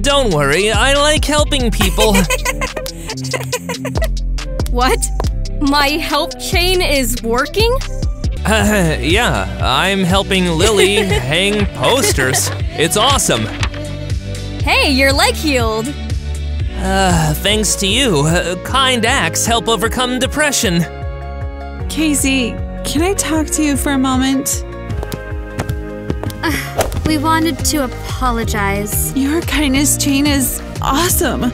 Don't worry, I like helping people. What? My help chain is working? Uh, yeah, I'm helping Lily hang posters. It's awesome. Hey, your leg healed! Uh, thanks to you, uh, kind acts help overcome depression. Casey, can I talk to you for a moment? We wanted to apologize. Your kindness chain is awesome.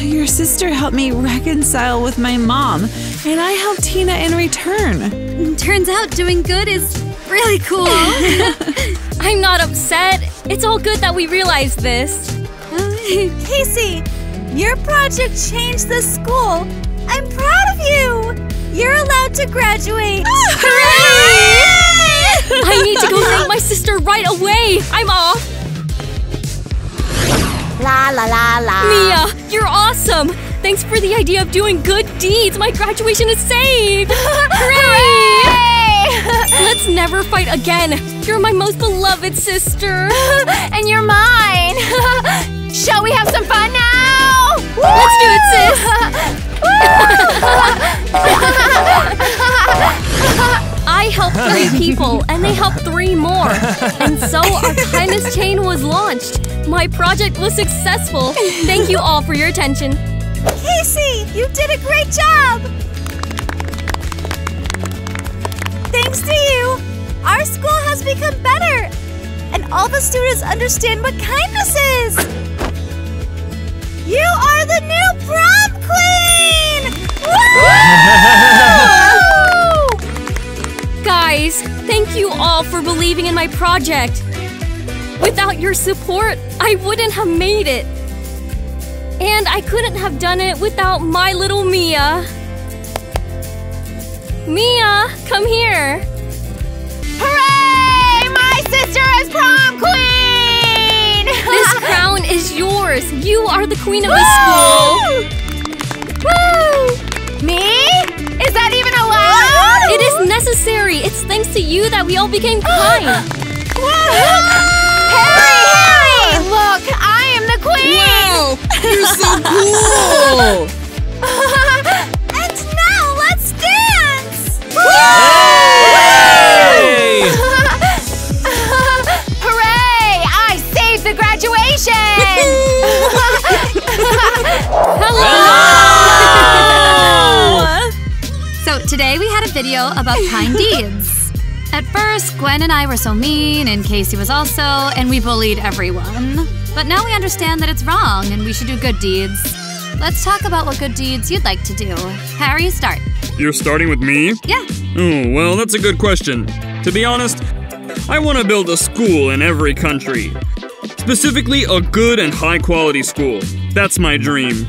Your sister helped me reconcile with my mom, and I helped Tina in return. Turns out doing good is really cool. I'm not upset. It's all good that we realized this. Casey, your project changed the school. I'm proud of you. You're allowed to graduate. Hooray! I need to go thank my sister right away. I'm off. La la la la. Mia, you're awesome. Thanks for the idea of doing good deeds. My graduation is saved. Hooray! Let's never fight again. You're my most beloved sister. and you're mine. Shall we have some fun now? Let's do it, sis. I helped three people, and they helped three more. And so our kindness chain was launched. My project was successful. Thank you all for your attention. Casey, you did a great job! Thanks to you, our school has become better, and all the students understand what kindness is. You are the new prom queen! Guys, thank you all for believing in my project. Without your support, I wouldn't have made it. And I couldn't have done it without my little Mia. Mia, come here. Hooray! My sister is prom queen! This crown is yours. You are the queen of the school. Woo! Me? Is that even allowed? It is necessary. It's thanks to you that we all became kind. Harry, Harry! Look, I am the queen! Wow! You're so cool! Hey! Hooray! I saved the graduation! Hello! So today we had a video about kind deeds. At first, Gwen and I were so mean, and Casey was also, and we bullied everyone. But now we understand that it's wrong and we should do good deeds. Let's talk about what good deeds you'd like to do. Harry, start. You're starting with me? Yeah. Oh, well, that's a good question. To be honest, I want to build a school in every country. Specifically, a good and high quality school. That's my dream.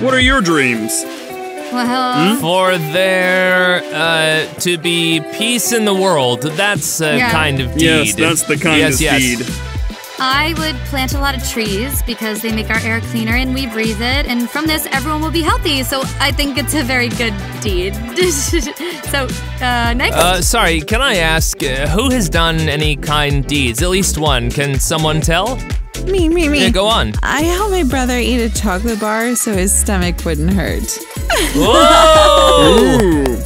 What are your dreams? Well, For there uh, to be peace in the world. That's a Yeah. kind of deed. Yes, that's the kindest yes, deed. I would plant a lot of trees because they make our air cleaner and we breathe it, and from this, everyone will be healthy. So I think it's a very good deed. so, uh, next. Uh, sorry, can I ask uh, who has done any kind deeds? At least one. Can someone tell? Me, me, me. Yeah, go on. I helped my brother eat a chocolate bar so his stomach wouldn't hurt. Whoa! Ooh.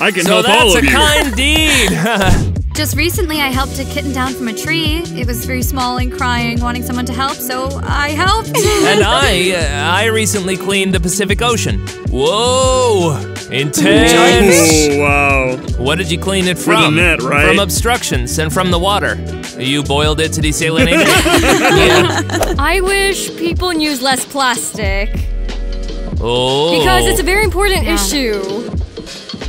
I can so help that's all of you. That's a kind deed. Just recently, I helped a kitten down from a tree. It was very small and crying, wanting someone to help, so I helped. And I, uh, I recently cleaned the Pacific Ocean. Whoa, intense. Oh, wow. What did you clean it With from? a net, right? From obstructions and from the water. You boiled it to desalinate it? yeah. I wish people use less plastic Oh. because it's a very important Yeah. issue.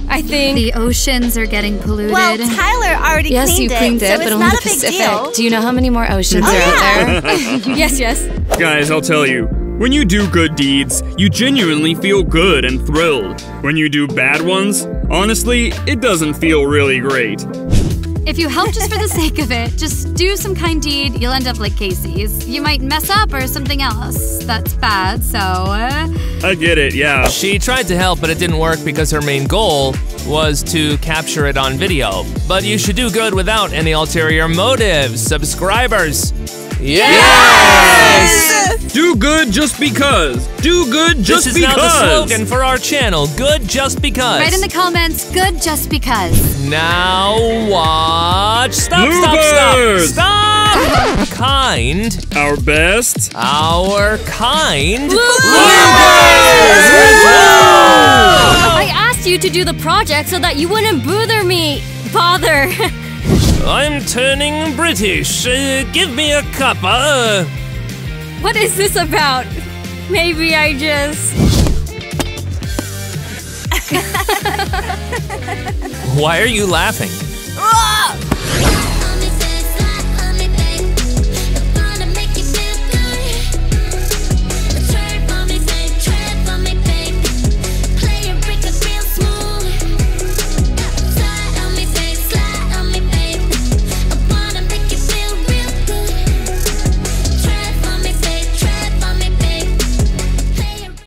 I think. The oceans are getting polluted. Well, Tyler already Yes, cleaned you cleaned it, it, so but it's only not the a big Pacific. deal. Do you know how many more oceans Oh, are yeah. out there? yes, yes. Guys, I'll tell you. When you do good deeds, you genuinely feel good and thrilled. When you do bad ones, honestly, it doesn't feel really great. If you help just for the sake of it, just do some kind deed, you'll end up like Casey's. You might mess up or something else. That's bad, so. Uh, I get it, yeah. She tried to help, but it didn't work because her main goal was to capture it on video. But you should do good without any ulterior motives. Subscribers. Yes! Do good just because. Do good just this is because. now the slogan for our channel. Good just because. write in the comments, good just because. Now watch. Stop, stop, Bloopers! stop! Stop! kind. Our best. Our kind. I asked you to do the project so that you wouldn't bother me. Bother. I'm turning British. Uh, give me a cuppa. what is this about? Maybe I just. Why are you laughing?